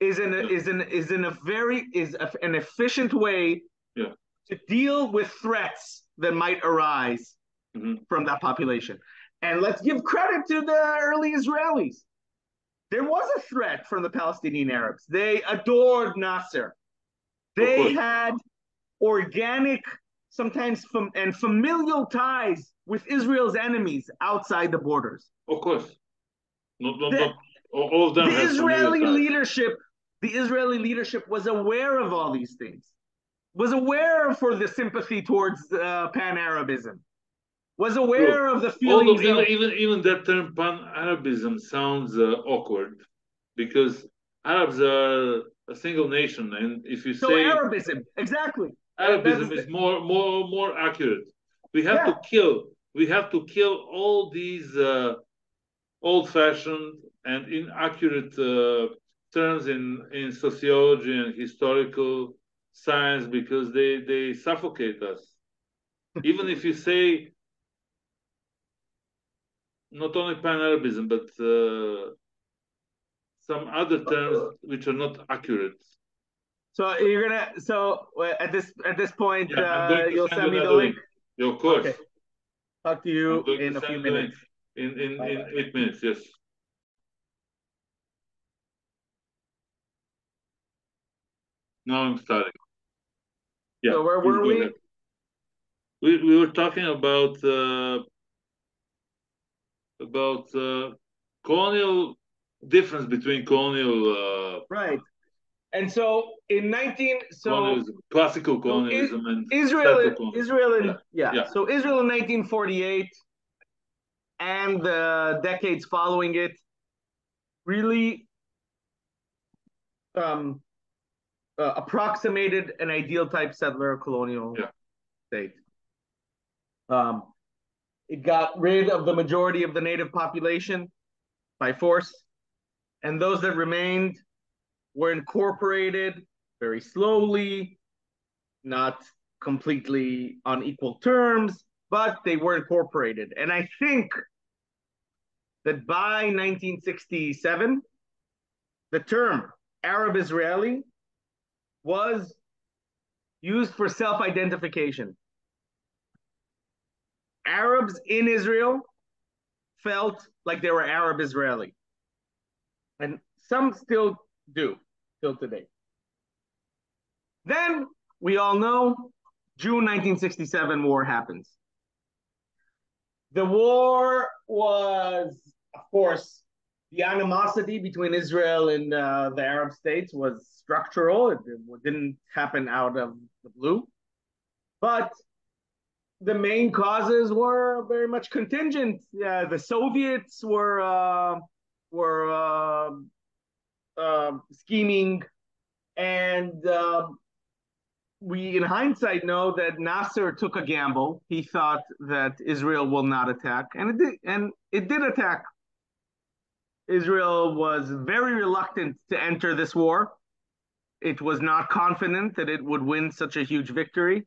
is in a, is in is in a very is a, an efficient way Yeah. to deal with threats that might arise Mhm. from that population. And let's give credit to the early Israelis. There was a threat from the Palestinian Arabs. They adored Nasser. They had organic, sometimes fam- and familial ties with Israel's enemies outside the borders. Of course. Not, not, The- not, all of them the Israeli leadership, the Israeli leadership was aware of all these things, was aware for the sympathy towards uh, pan-Arabism, was aware of the feelings Although of even, even that term pan-Arabism sounds uh, awkward because Arabs are a single nation, and if you so say Arabism, exactly. Arabism that's is more more more accurate. We have to kill. We have to kill all these uh, old-fashioned and inaccurate uh, terms in in sociology and historical science because they they suffocate us. Even if you say not only pan-Arabism but uh, some other terms which are not accurate. So you're gonna so uh, at this at this point Yeah, uh, you'll send send me the link. Yeah, of course. Okay. Talk to you in to a few link minutes. in in, in Bye-bye. eight minutes. Yes. Now I'm starting. Yeah. So where were we? We we were talking about uh, about uh, colonial difference between colonial uh, Right. And so in 19 so colonialism, classical colonialism, and Israel, colonialism. Israel, in, Yeah. yeah. Yeah. So Israel in 1948 and the decades following it really um, uh, approximated an ideal type settler colonial Yeah. state. Um, it got rid of the majority of the native population by force, and those that remained were incorporated very slowly, not completely on equal terms, but they were incorporated. And I think that by 1967, the term Arab Israeli was used for self identification. Arabs in Israel felt like they were Arab Israeli. And some still do, till today. Then we all know June 1967 war happens. The war was, of course, the animosity between Israel and uh, the Arab states was structural. It, it didn't happen out of the blue. But the main causes were very much contingent. Uh, the Soviets were uh, were uh, uh, scheming, and uh, we, in hindsight, know that Nasser took a gamble. He thought that Israel will not attack, and it did, and it did attack. Israel was very reluctant to enter this war. It was not confident that it would win such a huge victory.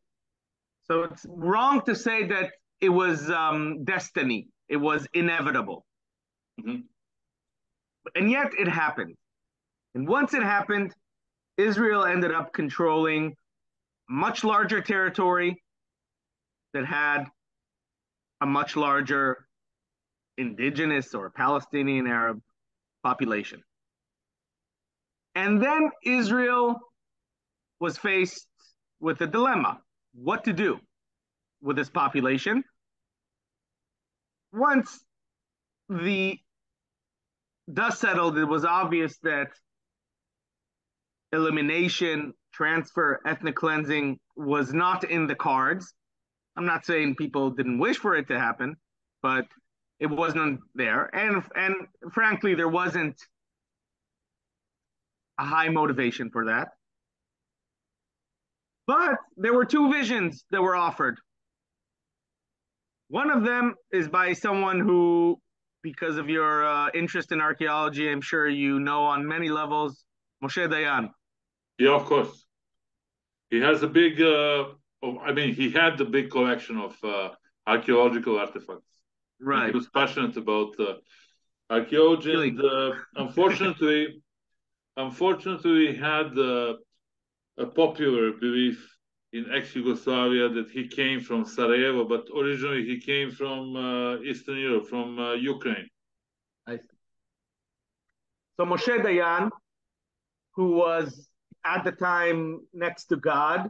So it's wrong to say that it was um, destiny. It was inevitable. Mhm. And yet it happened. And once it happened, Israel ended up controlling much larger territory that had a much larger indigenous or Palestinian Arab population. And then Israel was faced with a dilemma what to do with this population. Once the dust settled, it was obvious that elimination, transfer, ethnic cleansing was not in the cards. I'm not saying people didn't wish for it to happen, but it wasn't there. And and frankly, there wasn't a high motivation for that. But there were two visions that were offered. One of them is by someone who, because of your uh, interest in archaeology, I'm sure you know on many levels, Moshe Dayan. Yeah, of course. He has a big, uh, I mean, he had the big collection of uh, archaeological artifacts. Right. He was passionate about uh, archaeology. Really? And, uh, unfortunately, unfortunately, he had uh, a popular belief in ex-Yugoslavia that he came from Sarajevo, but originally he came from uh, Eastern Europe, from uh, Ukraine. I see. So Moshe Dayan, who was at the time next to God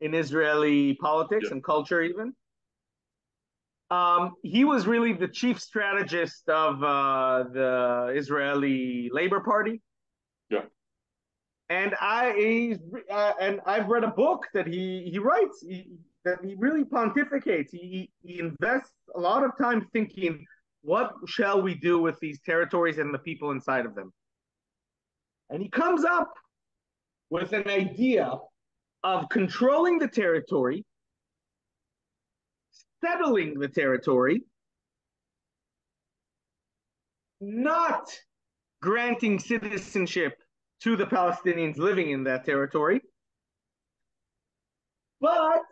in Israeli politics Yeah. and culture, even, um, he was really the chief strategist of uh, the Israeli Labor Party. And I he's, uh, and I've read a book that he he writes he, that he really pontificates. He he invests a lot of time thinking, what shall we do with these territories and the people inside of them? And he comes up with an idea of controlling the territory, settling the territory, not granting citizenship to the Palestinians living in that territory, but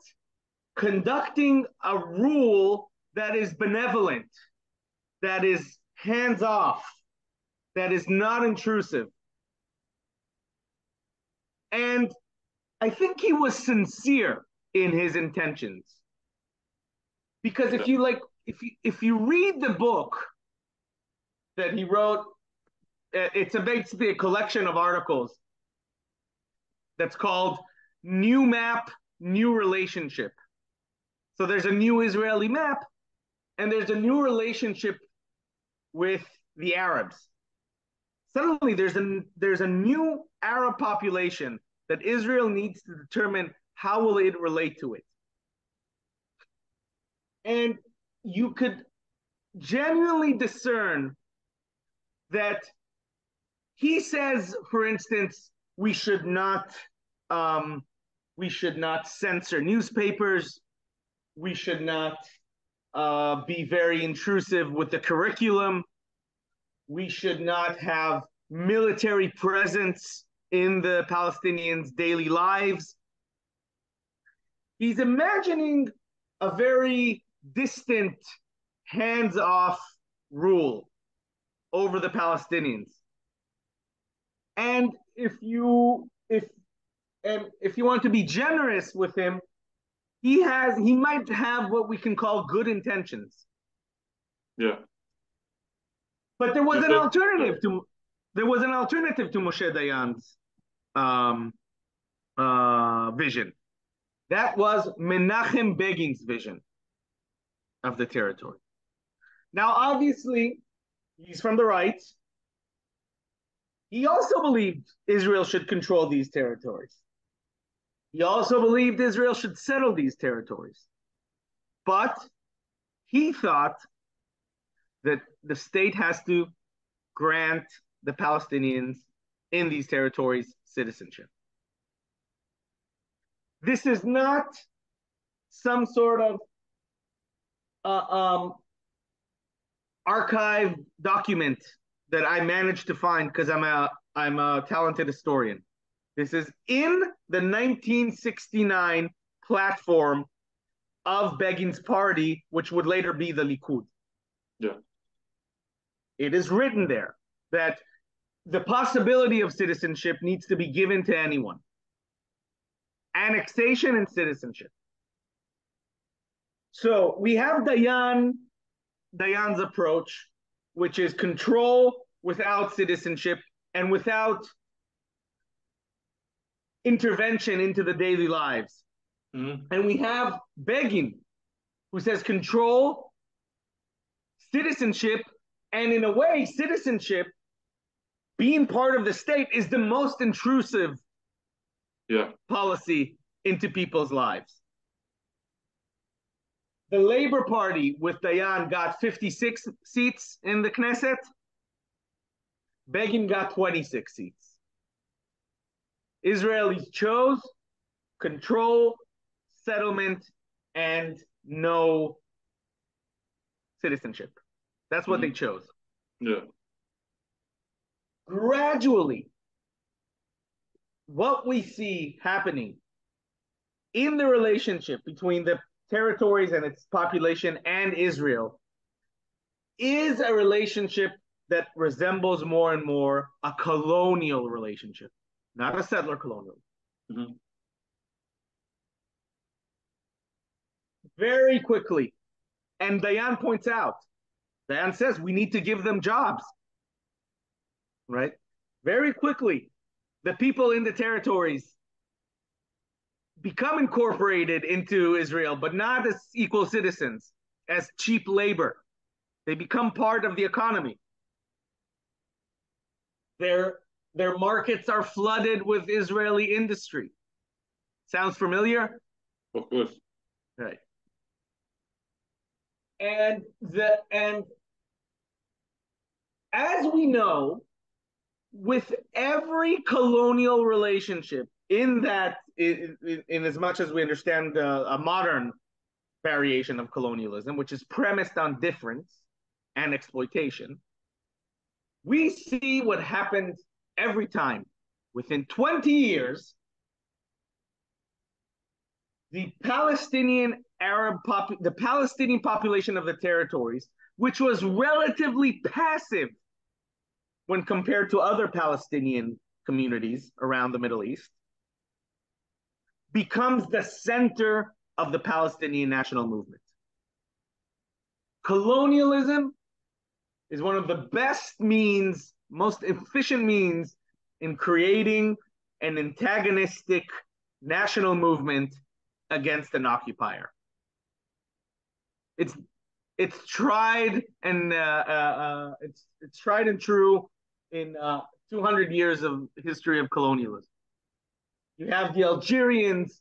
conducting a rule that is benevolent, that is hands off, that is not intrusive. And I think he was sincere in his intentions. Because if you like, if you if you read the book that he wrote, Uh, it's a basically a collection of articles that's called New Map, New Relationship. So there's a new Israeli map, and there's a new relationship with the Arabs. Suddenly there's a there's a new Arab population that Israel needs to determine how will it relate to it. And you could genuinely discern that he says, for instance, we should not um, we should not censor newspapers. We should not uh, be very intrusive with the curriculum. We should not have military presence in the Palestinians' daily lives. He's imagining a very distant, hands off rule over the Palestinians. And if you if and if you want to be generous with him, he has he might have what we can call good intentions. Yeah. But there was an alternative to there was an alternative to Moshe Dayan's um, uh, vision. That was Menachem Begin's vision of the territory. Now, obviously, he's from the right. He also believed Israel should control these territories. He also believed Israel should settle these territories. But he thought that the state has to grant the Palestinians in these territories citizenship. This is not some sort of uh, um, archive document that I managed to find because I'm a I'm a talented historian. This is in the 1969 platform of Begin's party, which would later be the Likud. Yeah. It is written there that the possibility of citizenship needs to be given to anyone. Annexation and citizenship. So we have Dayan, Dayan's approach, which is control without citizenship and without intervention into the daily lives. Mhm. And we have Begin, who says control, citizenship, and in a way, citizenship, being part of the state, is the most intrusive Yeah. policy into people's lives. The Labor Party with Dayan got 56 seats in the Knesset. Begin got 26 seats. Israelis chose control, settlement, and no citizenship. That's what they mm-hmm. chose. Yeah. Gradually, what we see happening in the relationship between the territories and its population and Israel is a relationship that resembles more and more a colonial relationship, not a settler colonial. Mhm. Very quickly. And Dayan points out, Dayan says we need to give them jobs. Right? Very quickly, the people in the territories become incorporated into Israel, but not as equal citizens, as cheap labor. They become part of the economy. Their, their markets are flooded with Israeli industry. Sounds familiar? Of course. Right. And the and as we know, with every colonial relationship, in that, in, in, as much as we understand uh, a modern variation of colonialism, which is premised on difference and exploitation, we see what happens every time. Within 20 years, the Palestinian Arab pop, the Palestinian population of the territories, which was relatively passive when compared to other Palestinian communities around the Middle East, becomes the center of the Palestinian national movement. Colonialism is one of the best means, most efficient means in creating an antagonistic national movement against an occupier. It's it's tried and uh, uh, uh, it's it's tried and true in uh, 200 years of history of colonialism. You have the Algerians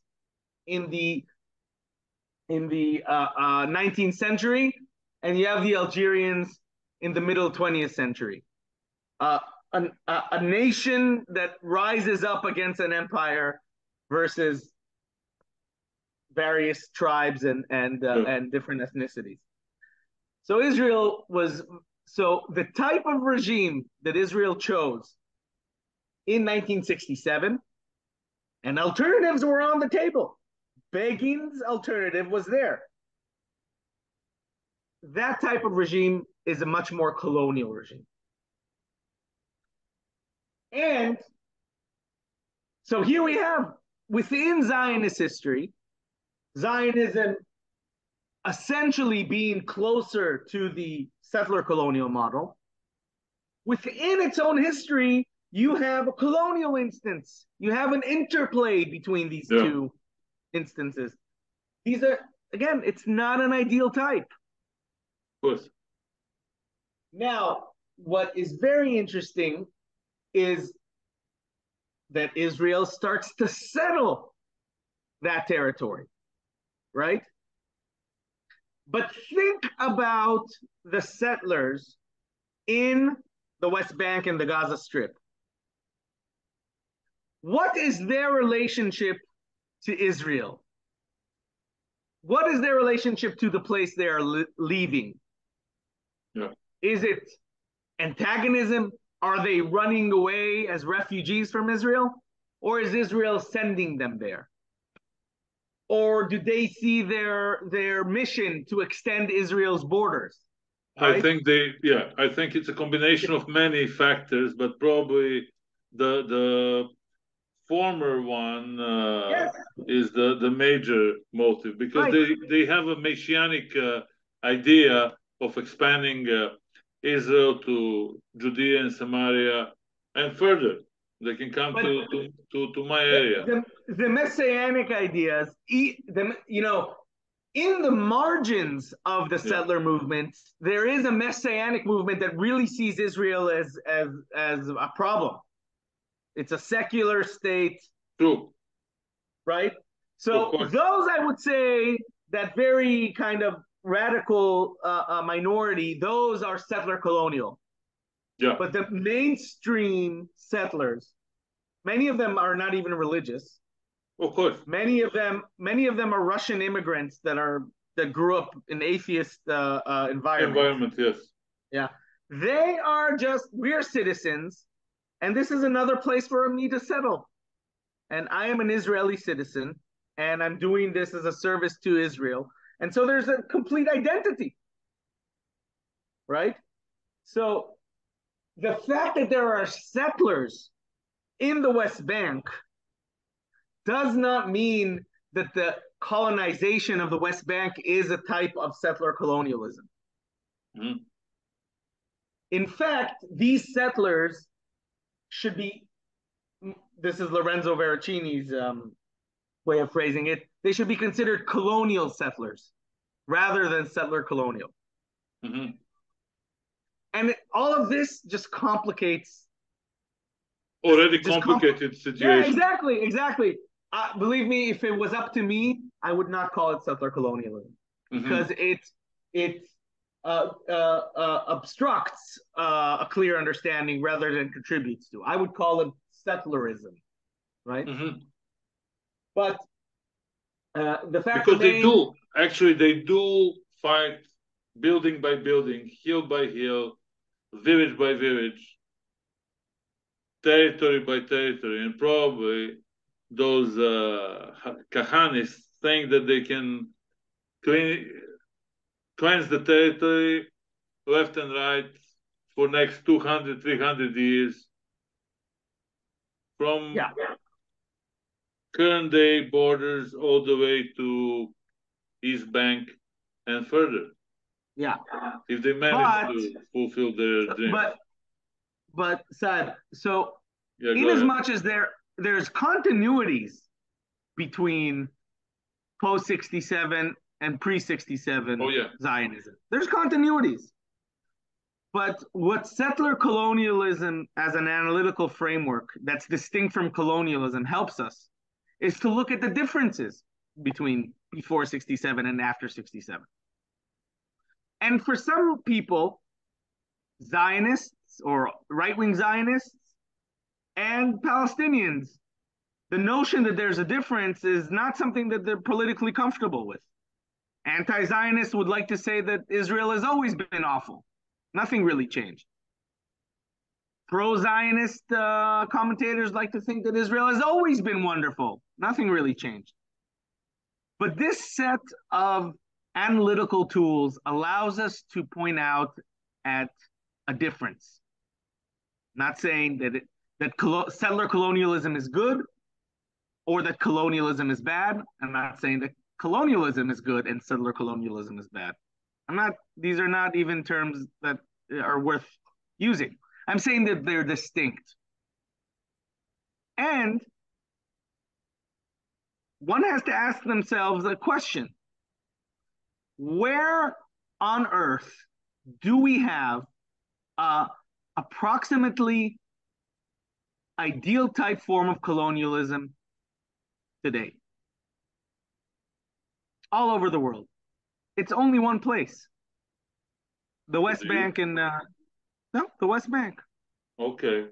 in the in the 19th uh, uh, century, and you have the Algerians in the middle 20th century. Uh, an, a, a nation that rises up against an empire versus various tribes and and uh, yeah. and different ethnicities. So Israel was so the type of regime that Israel chose in 1967, and alternatives were on the table. Begin's alternative was there. That type of regime is a much more colonial regime. And so here we have within Zionist history, Zionism essentially being closer to the settler colonial model. Within its own history, you have a colonial instance. You have an interplay between these yeah. two instances. These are, again, it's not an ideal type. Of course. Now, what is very interesting is that Israel starts to settle that territory, right? But think about the settlers in the West Bank and the Gaza Strip. What is their relationship to Israel? What is their relationship to the place they are li- leaving? Yeah. Is it antagonism? Are they running away as refugees from Israel? Or is Israel sending them there? Or do they see their their mission to extend Israel's borders? Right? I think they yeah, I think it's a combination of many factors, but probably the the former one uh, yes. is the the major motive because right. they they have a messianic uh, idea of expanding uh, Israel to Judea and Samaria and further. They can come But- to, to, to, to my area. The, the messianic ideas, the, you know, in the margins of the Yeah. settler movement, there is a messianic movement that really sees Israel as as as a problem. It's a secular state, True. right? So those, I would say, that very kind of radical uh, uh, minority, those are settler colonial. Yeah. But the mainstream settlers, many of them are not even religious. Of course. Many of them, many of them are Russian immigrants that are that grew up in atheist uh, uh, environment. Environment, yes. Yeah. They are just we're citizens, and this is another place for me to settle. And I am an Israeli citizen, and I'm doing this as a service to Israel. And so there's a complete identity, right? So the fact that there are settlers in the West Bank does not mean that the colonization of the West Bank is a type of settler colonialism. Mhm. In fact, these settlers should be. This is Lorenzo Veracini's um, way of phrasing it. They should be considered colonial settlers rather than settler colonial. hmm And all of this just complicates. Already Just complicated Yeah, situation. exactly, exactly. Uh, believe me, if it was up to me, I would not call it settler colonialism. Mhm. because it it uh, uh, uh, obstructs uh, a clear understanding rather than contributes to. I would call it settlerism, right? Mhm. But uh, the fact Because they do, actually, they do fight building by building, hill by hill, village by village, territory by territory, and probably those uh, kahanists think that they can clean, cleanse the territory left and right for next 200, 300 years from yeah, current day borders all the way to East Bank and further. yeah. If they manage But- to fulfill their dreams. But but Sad, so yeah, in as ahead. much as there there's continuities between post 67 and pre 67 Oh yeah. Zionism. There's continuities. But what settler colonialism as an analytical framework that's distinct from colonialism helps us is to look at the differences between before 67 and after 67. And for some people, Zionists or right wing Zionists and Palestinians, the notion that there's a difference is not something that they're politically comfortable with. Anti Zionists would like to say that Israel has always been awful. Nothing really changed. Pro Zionist uh, commentators like to think that Israel has always been wonderful. Nothing really changed. But this set of analytical tools allows us to point out at a difference. Not saying that it, that colo- settler colonialism is good or that colonialism is bad. I'm not saying that colonialism is good and settler colonialism is bad. I'm not, these are not even terms that are worth using. I'm saying that they're distinct. And one has to ask themselves a question Where on earth do we have a approximately ideal type form of colonialism today? All over the world. It's only one place the West? Bank and uh, no, the West Bank. Okay.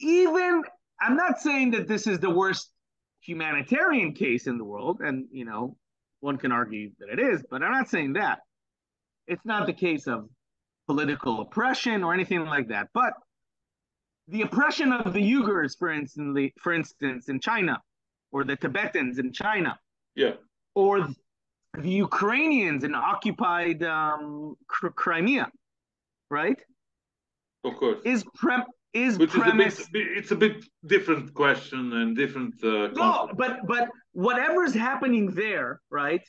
Even I'm not saying that this is the worst humanitarian case in the world, and you know, one can argue that it is, but I'm not saying that. It's not the case of political oppression or anything like that. But the oppression of the Uyghurs, for instance, for instance, in China, or the Tibetans in China, Yeah. or the Ukrainians in occupied um, Crimea, right? Of course. Is prem is Which premise is a bit, it's a bit different question and different uh, no, concept. but whatever is happening there, right?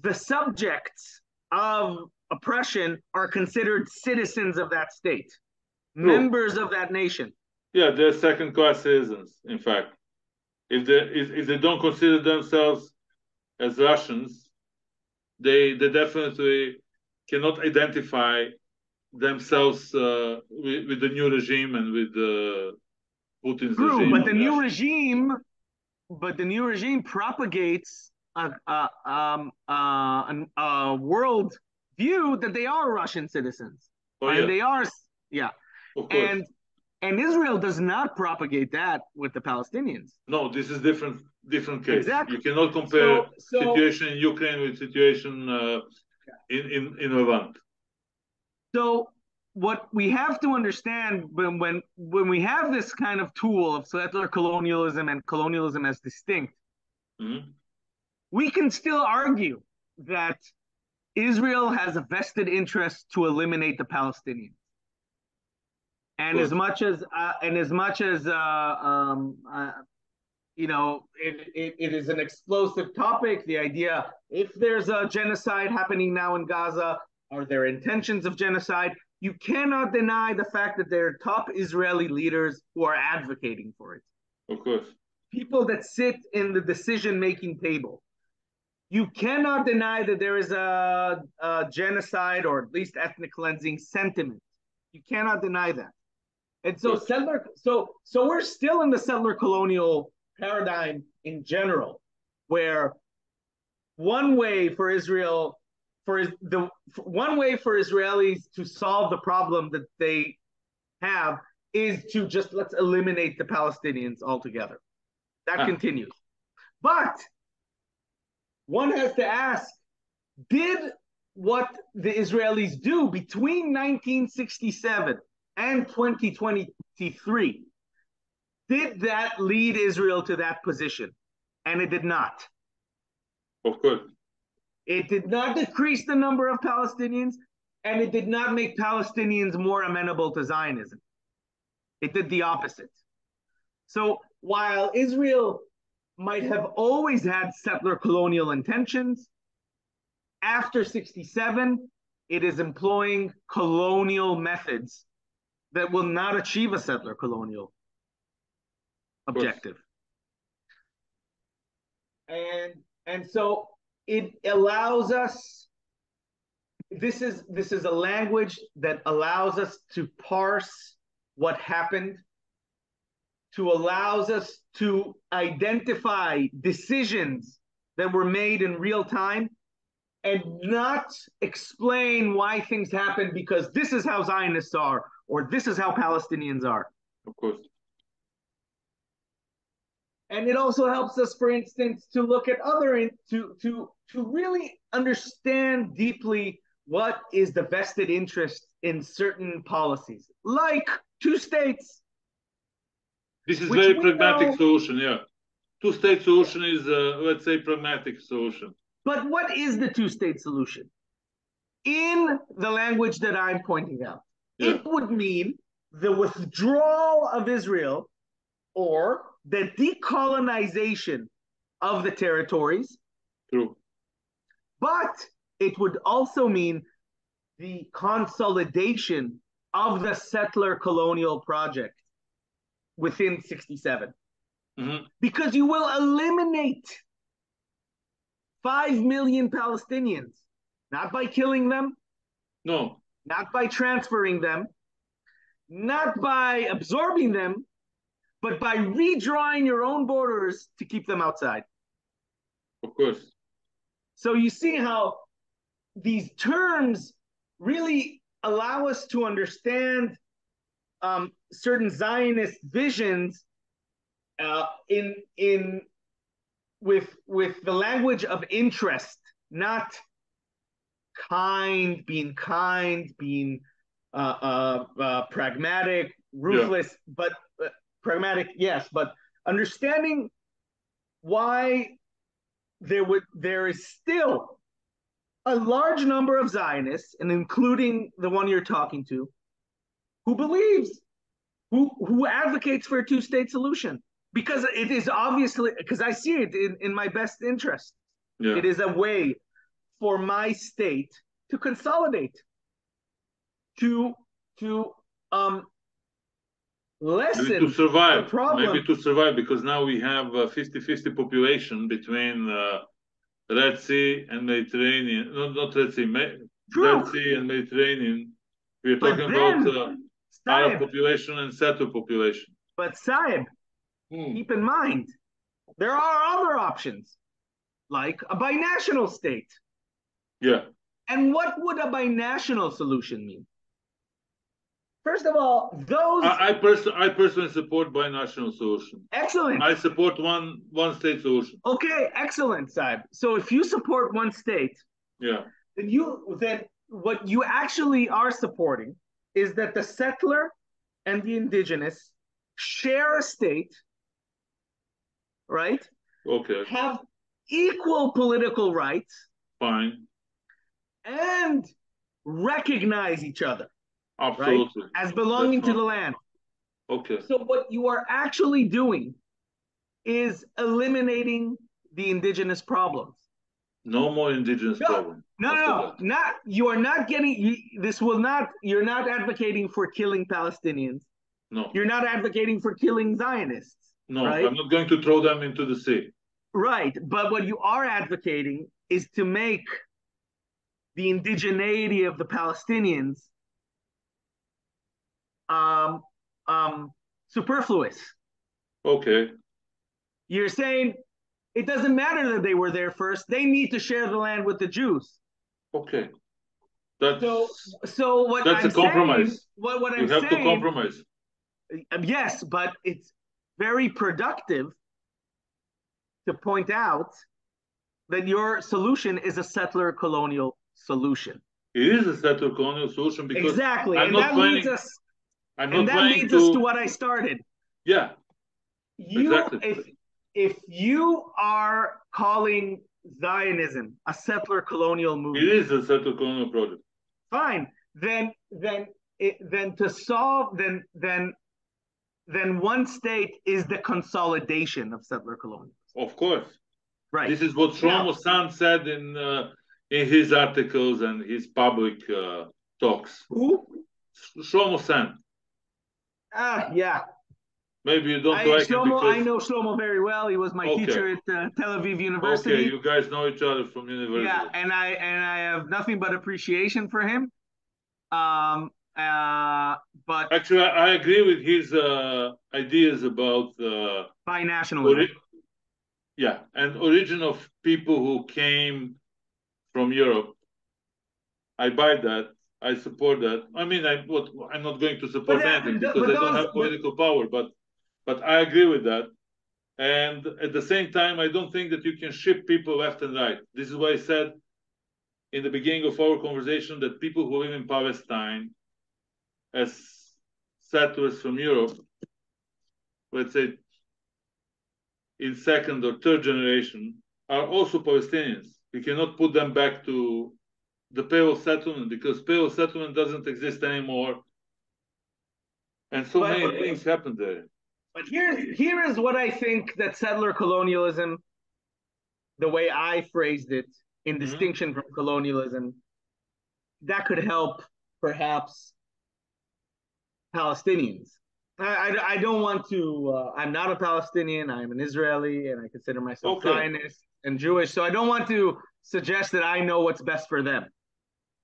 The subjects of oppression are considered citizens of that state, True. members of that nation. Yeah, they're second class citizens, in fact. If they if, if they don't consider themselves as Russians, they they definitely cannot identify themselves uh, with, with the new regime and with uh, Putin's True, regime. but the in new regime, but the new regime propagates a a, um, uh, an, a world view that they are Russian citizens oh, and yeah, they are, yeah, and and Israel does not propagate that with the Palestinians. no, this is different different case. Exactly. You cannot compare So, so situation in Ukraine with situation uh, in in in Levant. So what we have to understand when when when we have this kind of tool of settler colonialism and colonialism as distinct, Mhm. we can still argue that Israel has a vested interest to eliminate the Palestinians. And as much as uh, and as much as uh, um, uh, you know, it, it, it is an explosive topic. The idea, if there's a genocide happening now in Gaza, are there intentions of genocide? You cannot deny the fact that there are top Israeli leaders who are advocating for it. Of course. People that sit in the decision-making table. You cannot deny that there is a, a genocide or at least ethnic cleansing sentiment. You cannot deny that. And so settler, so so we're still in the settler colonial paradigm in general, where one way for Israel, for the for one way for Israelis to solve the problem that they have is to just let's eliminate the Palestinians altogether. That Ah. continues. But one has to ask, did what the Israelis do between 1967 and 2023, did that lead Israel to that position? And it did not. Of course. It did not decrease the number of Palestinians, and it did not make Palestinians more amenable to Zionism. It did the opposite. So while Israel might have always had settler colonial intentions, after 67, it is employing colonial methods that will not achieve a settler colonial objective. And and so it allows us this is this is a language that allows us to parse what happened to allows us to identify decisions that were made in real time and not explain why things happened because this is how Zionists are or this is how Palestinians are. Of course. And it also helps us, for instance, to look at other in, to to to really understand deeply what is the vested interest in certain policies, like two states. This is very pragmatic know- solution, yeah. Two-state solution is, uh, let's say, pragmatic solution. But what is the two-state solution? In the language that I'm pointing out, Yeah. it would mean the withdrawal of Israel or the decolonization of the territories True. But it would also mean the consolidation of the settler colonial project within 67. Mhm. Because you will eliminate 5 million Palestinians, not by killing them, No. not by transferring them, not by absorbing them, but by redrawing your own borders to keep them outside. Of course. So you see how these terms really allow us to understand um, certain Zionist visions uh, in in with with the language of interest, not kind, being kind, being uh, uh, uh, pragmatic, ruthless, but uh, pragmatic, yes, but understanding why there would there is still a large number of Zionists, and including the one you're talking to, who believes, who who advocates for a two-state solution because it is obviously because I see it in, in my best interest. Yeah. It is a way for my state to consolidate, to to um lessen maybe to survive. the problem. Maybe to survive because now we have a 50-50 population between uh, Red Sea and Mediterranean. No, not Red Sea, Me- True. Red Sea and Mediterranean. We're But talking then- about uh, Arab population and Setu population. but Saib, Hmm. keep in mind, there are other options, like a binational state. Yeah. And what would a binational solution mean? First of all, those I, I, person, I personally support binational solution. excellent. I support one one state solution. Okay, excellent, Saib. So if you support one state, Yeah. then you then what you actually are supporting is that the settler and the indigenous share a state, right? Okay. Have equal political rights Fine. and recognize each other Absolutely. as belonging That's to the land. Okay. So what you are actually doing is eliminating the indigenous problems. No more indigenous No, problem. No, After no, that. not you are not getting. You, this will not. You're not advocating for killing Palestinians. No. You're not advocating for killing Zionists. No. right? I'm not going to throw them into the sea. Right, but what you are advocating is to make the indigeneity of the Palestinians um, um, superfluous. Okay. You're saying it doesn't matter that they were there first; they need to share the land with the Jews. Okay. That's So, so what That's I'm a compromise. saying, what what you I'm have to compromise. Um, yes, but it's very productive to point out that your solution is a settler colonial solution. It is a settler colonial solution because Exactly, I'm and not that planning- leads us, I'm and that leads to, us to what I started. yeah, You, Exactly. if if you are calling Zionism a settler colonial movement, it is a settler colonial project. fine. Then then it, then to solve then then then one state is the consolidation of settler colonial. Of course. Right. This is what Shlomo Sand said in uh, in his articles and his public uh, talks. Who? Shlomo Sand. Ah, yeah. Maybe you don't I, like him Shlomo, because I know Shlomo very well. He was my Okay. teacher at uh, Tel Aviv University. okay, you guys know each other from university. yeah, and I and I have nothing but appreciation for him. Um. Uh. But Actually, I, I agree with his uh, ideas about uh, binationalism. yeah, and origin of people who came from Europe. I buy that. I support that. I mean, I what I'm not going to support But uh, anything but because I don't those- have political power, but but I agree with that. And at the same time, I don't think that you can ship people left and right. This is why I said in the beginning of our conversation that people who live in Palestine as settlers from Europe, let's say in second or third generation, are also Palestinians. We cannot put them back to the Pale of Settlement because Pale of Settlement doesn't exist anymore. And so But- many things happened there. But here's here is what I think that settler colonialism, the way I phrased it, in Mhm. distinction from colonialism, that could help perhaps Palestinians. I, I, I don't want to. Uh, I'm not a Palestinian. I'm an Israeli, and I consider myself Okay. Zionist and Jewish. So I don't want to suggest that I know what's best for them.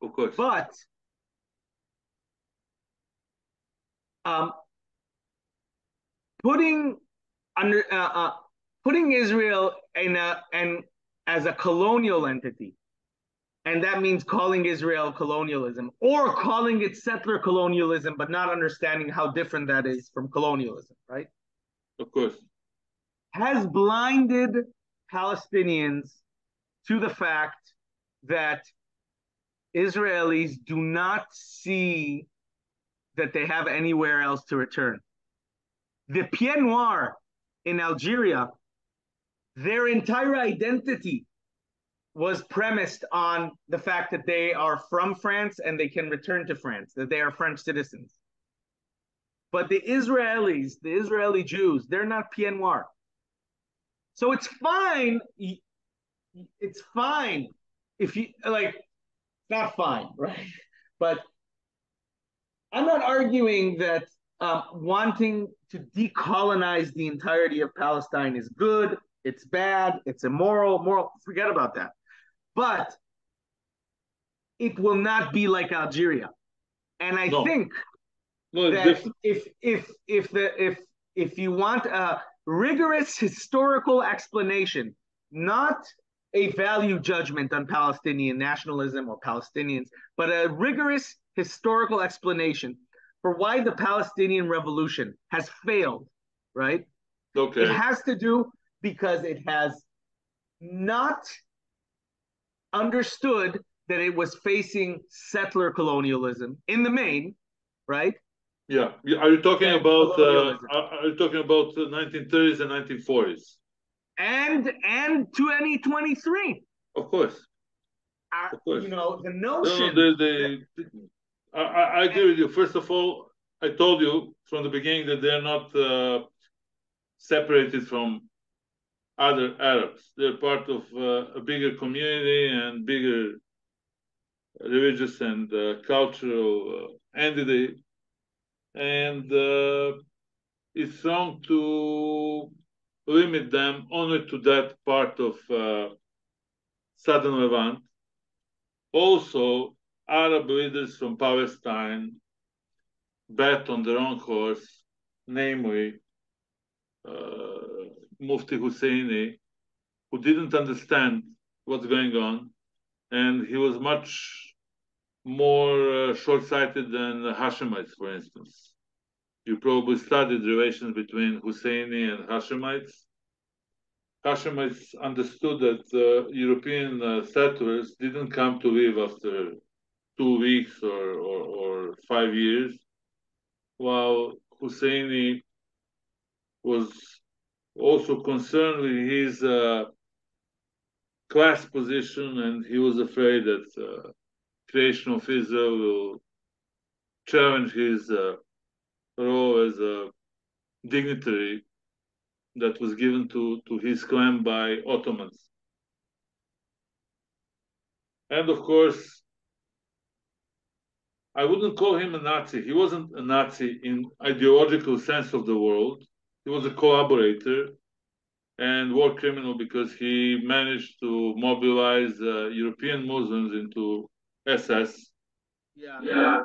Of course. But um, putting under uh, uh, putting Israel in a and as a colonial entity, and that means calling Israel colonialism or calling it settler colonialism, but not understanding how different that is from colonialism, right? of course. Has blinded Palestinians to the fact that Israelis do not see that they have anywhere else to return. The Pied Noir in Algeria, their entire identity was premised on the fact that they are from France and they can return to France, that they are French citizens. But the Israelis, the Israeli Jews, they're not Pied Noir. So it's fine. It's fine if you like not fine, right? But I'm not arguing that um, wanting to decolonize the entirety of Palestine is good, it's bad, it's immoral, moral, forget about that. But it will not be like Algeria. And I no. think no, that if if if the if if you want a rigorous historical explanation, not a value judgment on Palestinian nationalism or Palestinians, but a rigorous historical explanation for why the Palestinian revolution has failed, right? Okay. It has to do because it has not understood that it was facing settler colonialism in the main, right? Yeah. Are you talking and about uh, are you talking about the 1930s and 1940s? And and 2023. Of course. Of course. You know the notion. No, the, the, I, I agree with you. First of all, I told you from the beginning that they're not uh, separated from other Arabs. They're part of uh, a bigger community and bigger religious and uh, cultural uh, entity. And uh, it's wrong to limit them only to that part of uh, southern Levant. Also, Arab leaders from Palestine bet on their own horse, namely uh, Mufti Husseini, who didn't understand what's going on, and he was much more uh, short-sighted than the Hashemites, for instance. You probably studied relations between Husseini and Hashemites. Hashemites understood that uh, European uh, settlers didn't come to live after two weeks or, or, or five years, while Husseini was also concerned with his uh, class position, and he was afraid that uh, creation of Israel will challenge his uh, role as a dignitary that was given to, to his clan by Ottomans. And of course, I wouldn't call him a Nazi. He wasn't a Nazi in ideological sense of the world. He was a collaborator and war criminal because he managed to mobilize uh, European Muslims into SS. Yeah. yeah.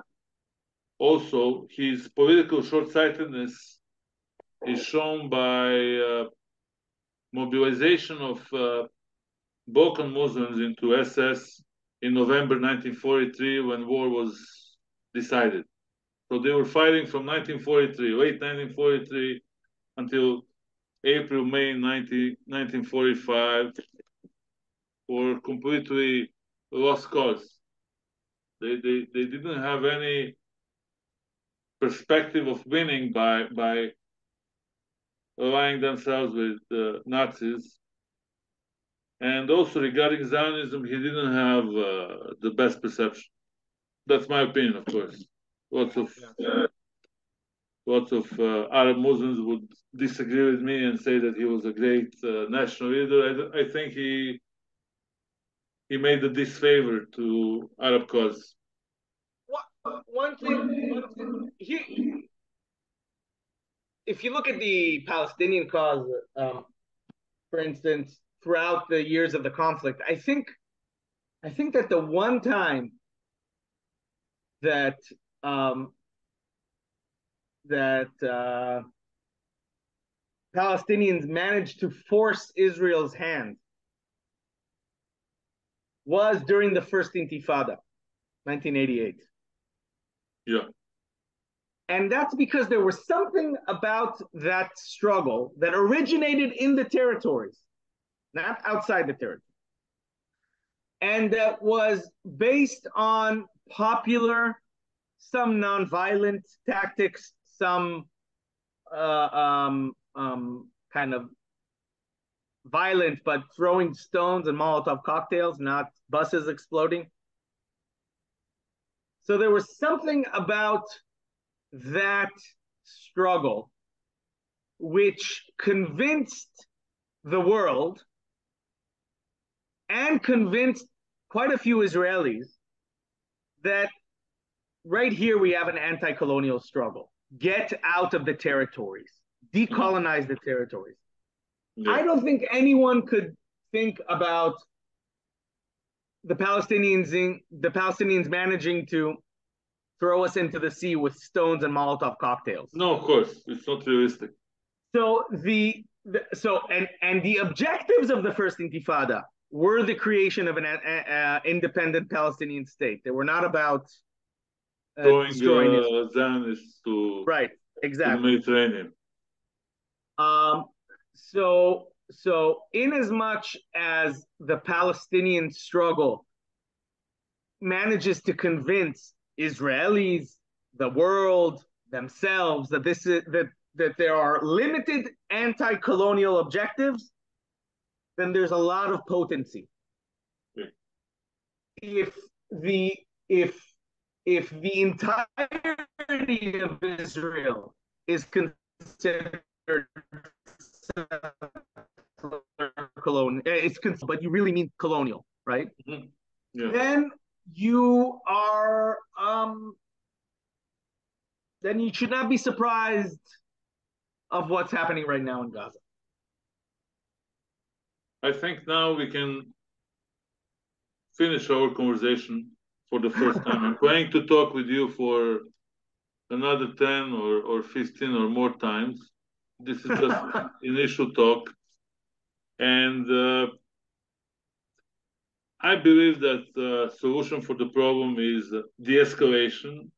Also, his political short-sightedness is shown by uh, mobilization of uh, Balkan Muslims into SS in November 1943 when war was decided. So they were fighting from 1943, late 1943, until April, May 19, 1945, for completely lost cause. They, they, they didn't have any perspective of winning by, by allying themselves with uh, Nazis. And also regarding Zionism, he didn't have uh, the best perception. That's my opinion, of course. Lots of uh, lots of uh, Arab Muslims would disagree with me and say that he was a great uh, national leader. I, I think he he made a disfavor to Arab cause. One thing, he, if you look at the Palestinian cause, um, for instance, throughout the years of the conflict, I think, I think that the one time that um, that uh, Palestinians managed to force Israel's hand was during the first Intifada, 1988. Yeah. And that's because there was something about that struggle that originated in the territories, not outside the territory. And that was based on popular, some nonviolent tactics, some uh, um, um, kind of violent, but throwing stones and Molotov cocktails, not buses exploding. So there was something about that struggle which convinced the world and convinced quite a few Israelis that right here we have an anti-colonial struggle. Get out of the territories, decolonize the territories. Yeah. I don't think anyone could think about the Palestinians in, the Palestinians managing to throw us into the sea with stones and Molotov cocktails. No, of course, it's not realistic. So the, the so and and the objectives of the first Intifada were the creation of an uh, uh, independent Palestinian state. They were not about uh, Going destroying uh, Zionists to, Right, to exactly. Mediterranean. Um, so, so in as much as the Palestinian struggle manages to convince Israelis, the world, themselves that this is that that there are limited anti-colonial objectives, then there's a lot of potency. Yeah. If the if if the entirety of Israel is considered colonial, it's con- but you really mean colonial, right? Yeah. Then you are um then you should not be surprised of what's happening right now in Gaza. I think now we can finish our conversation for the first time. I'm planning to talk with you for another 10 or, or 15 or more times. This is just initial talk. And uh, I believe that the solution for the problem is de-escalation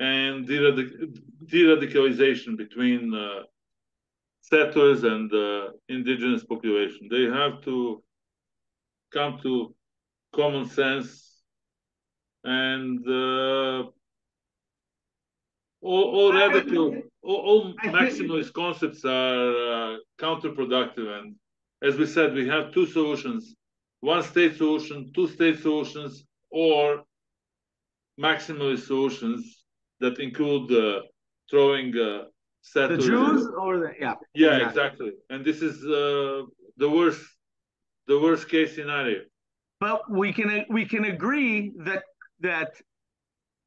and de-radicalization between uh, settlers and the indigenous population. They have to come to common sense and uh, all, all radical, all, all maximalist concepts are uh, counterproductive. And as we said, we have two solutions: one state solution, two state solutions, or maximalist solutions that include uh, throwing uh, The settlers. Jews or the yeah. Yeah, Exactly. exactly. And this is uh, the worst, the worst case scenario. But we can we can agree that that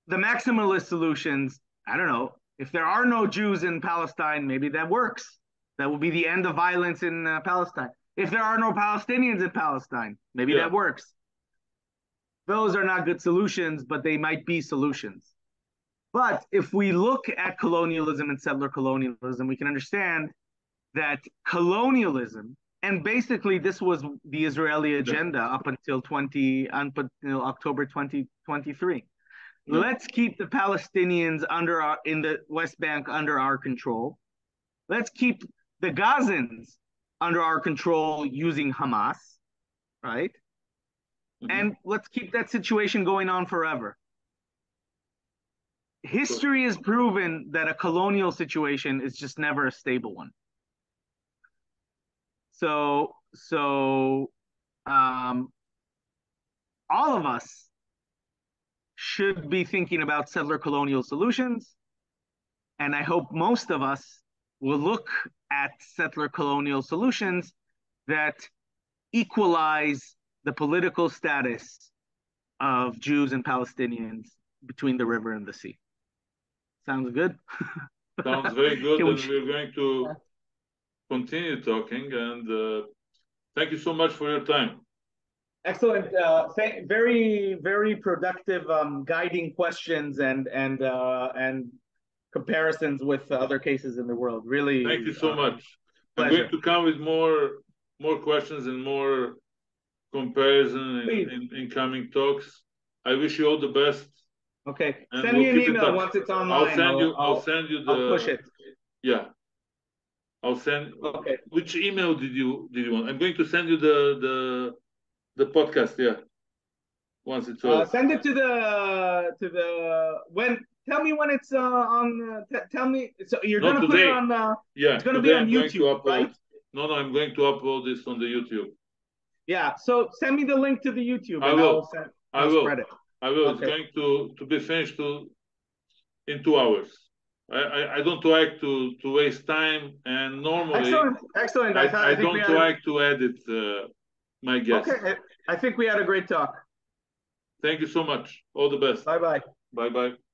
the maximalist solutions, I don't know, if there are no Jews in Palestine, maybe that works. That will be the end of violence in uh, Palestine. If there are no Palestinians in Palestine, maybe Yeah. that works. Those are not good solutions, but they might be solutions. But if we look at colonialism and settler colonialism, we can understand that colonialism, and basically this was the Israeli agenda up until 20 up until October 2023. Let's keep the Palestinians under our in the West Bank under our control. Let's keep the Gazans under our control using Hamas, right? Mhm. And let's keep that situation going on forever. History has proven that a colonial situation is just never a stable one. So, so um, all of us should be thinking about settler colonial solutions. And I hope most of us will look at settler colonial solutions that equalize the political status of Jews and Palestinians between the river and the sea. Sounds good? Sounds very good, we and we're going to continue talking. And uh, thank you so much for your time. Excellent. Uh, thank, very, very productive um, guiding questions and and uh, and comparisons with other cases in the world. Really. Thank you so uh, much. I'm pleasure. going to come with more more questions and more comparison in, in, in coming talks. I wish you all the best. Okay. And Send we'll me an email once it's online. I'll send you. I'll, I'll, send you the. I'll push it. Yeah. I'll send. Okay. Which email did you did you want? I'm going to send you the the the podcast. Yeah. Once it's Uh, send it to the to the when. Tell me when it's uh, on. Uh, tell me. So you're Not gonna put it today. on. Uh, yeah. it's gonna today be on I'm YouTube, right? No, no, I'm going to upload this on the YouTube. yeah. So send me the link to the YouTube. I will. I'll send, I I'll will. spread it. I will. Okay. It's going to to be finished to in two hours. I, I, I don't like to to waste time, and normally Excellent. Excellent. I, I, I, I, don't like to edit uh, my. Okay. I think we had a great talk. Thank you so much. All the best. Bye bye. Bye bye.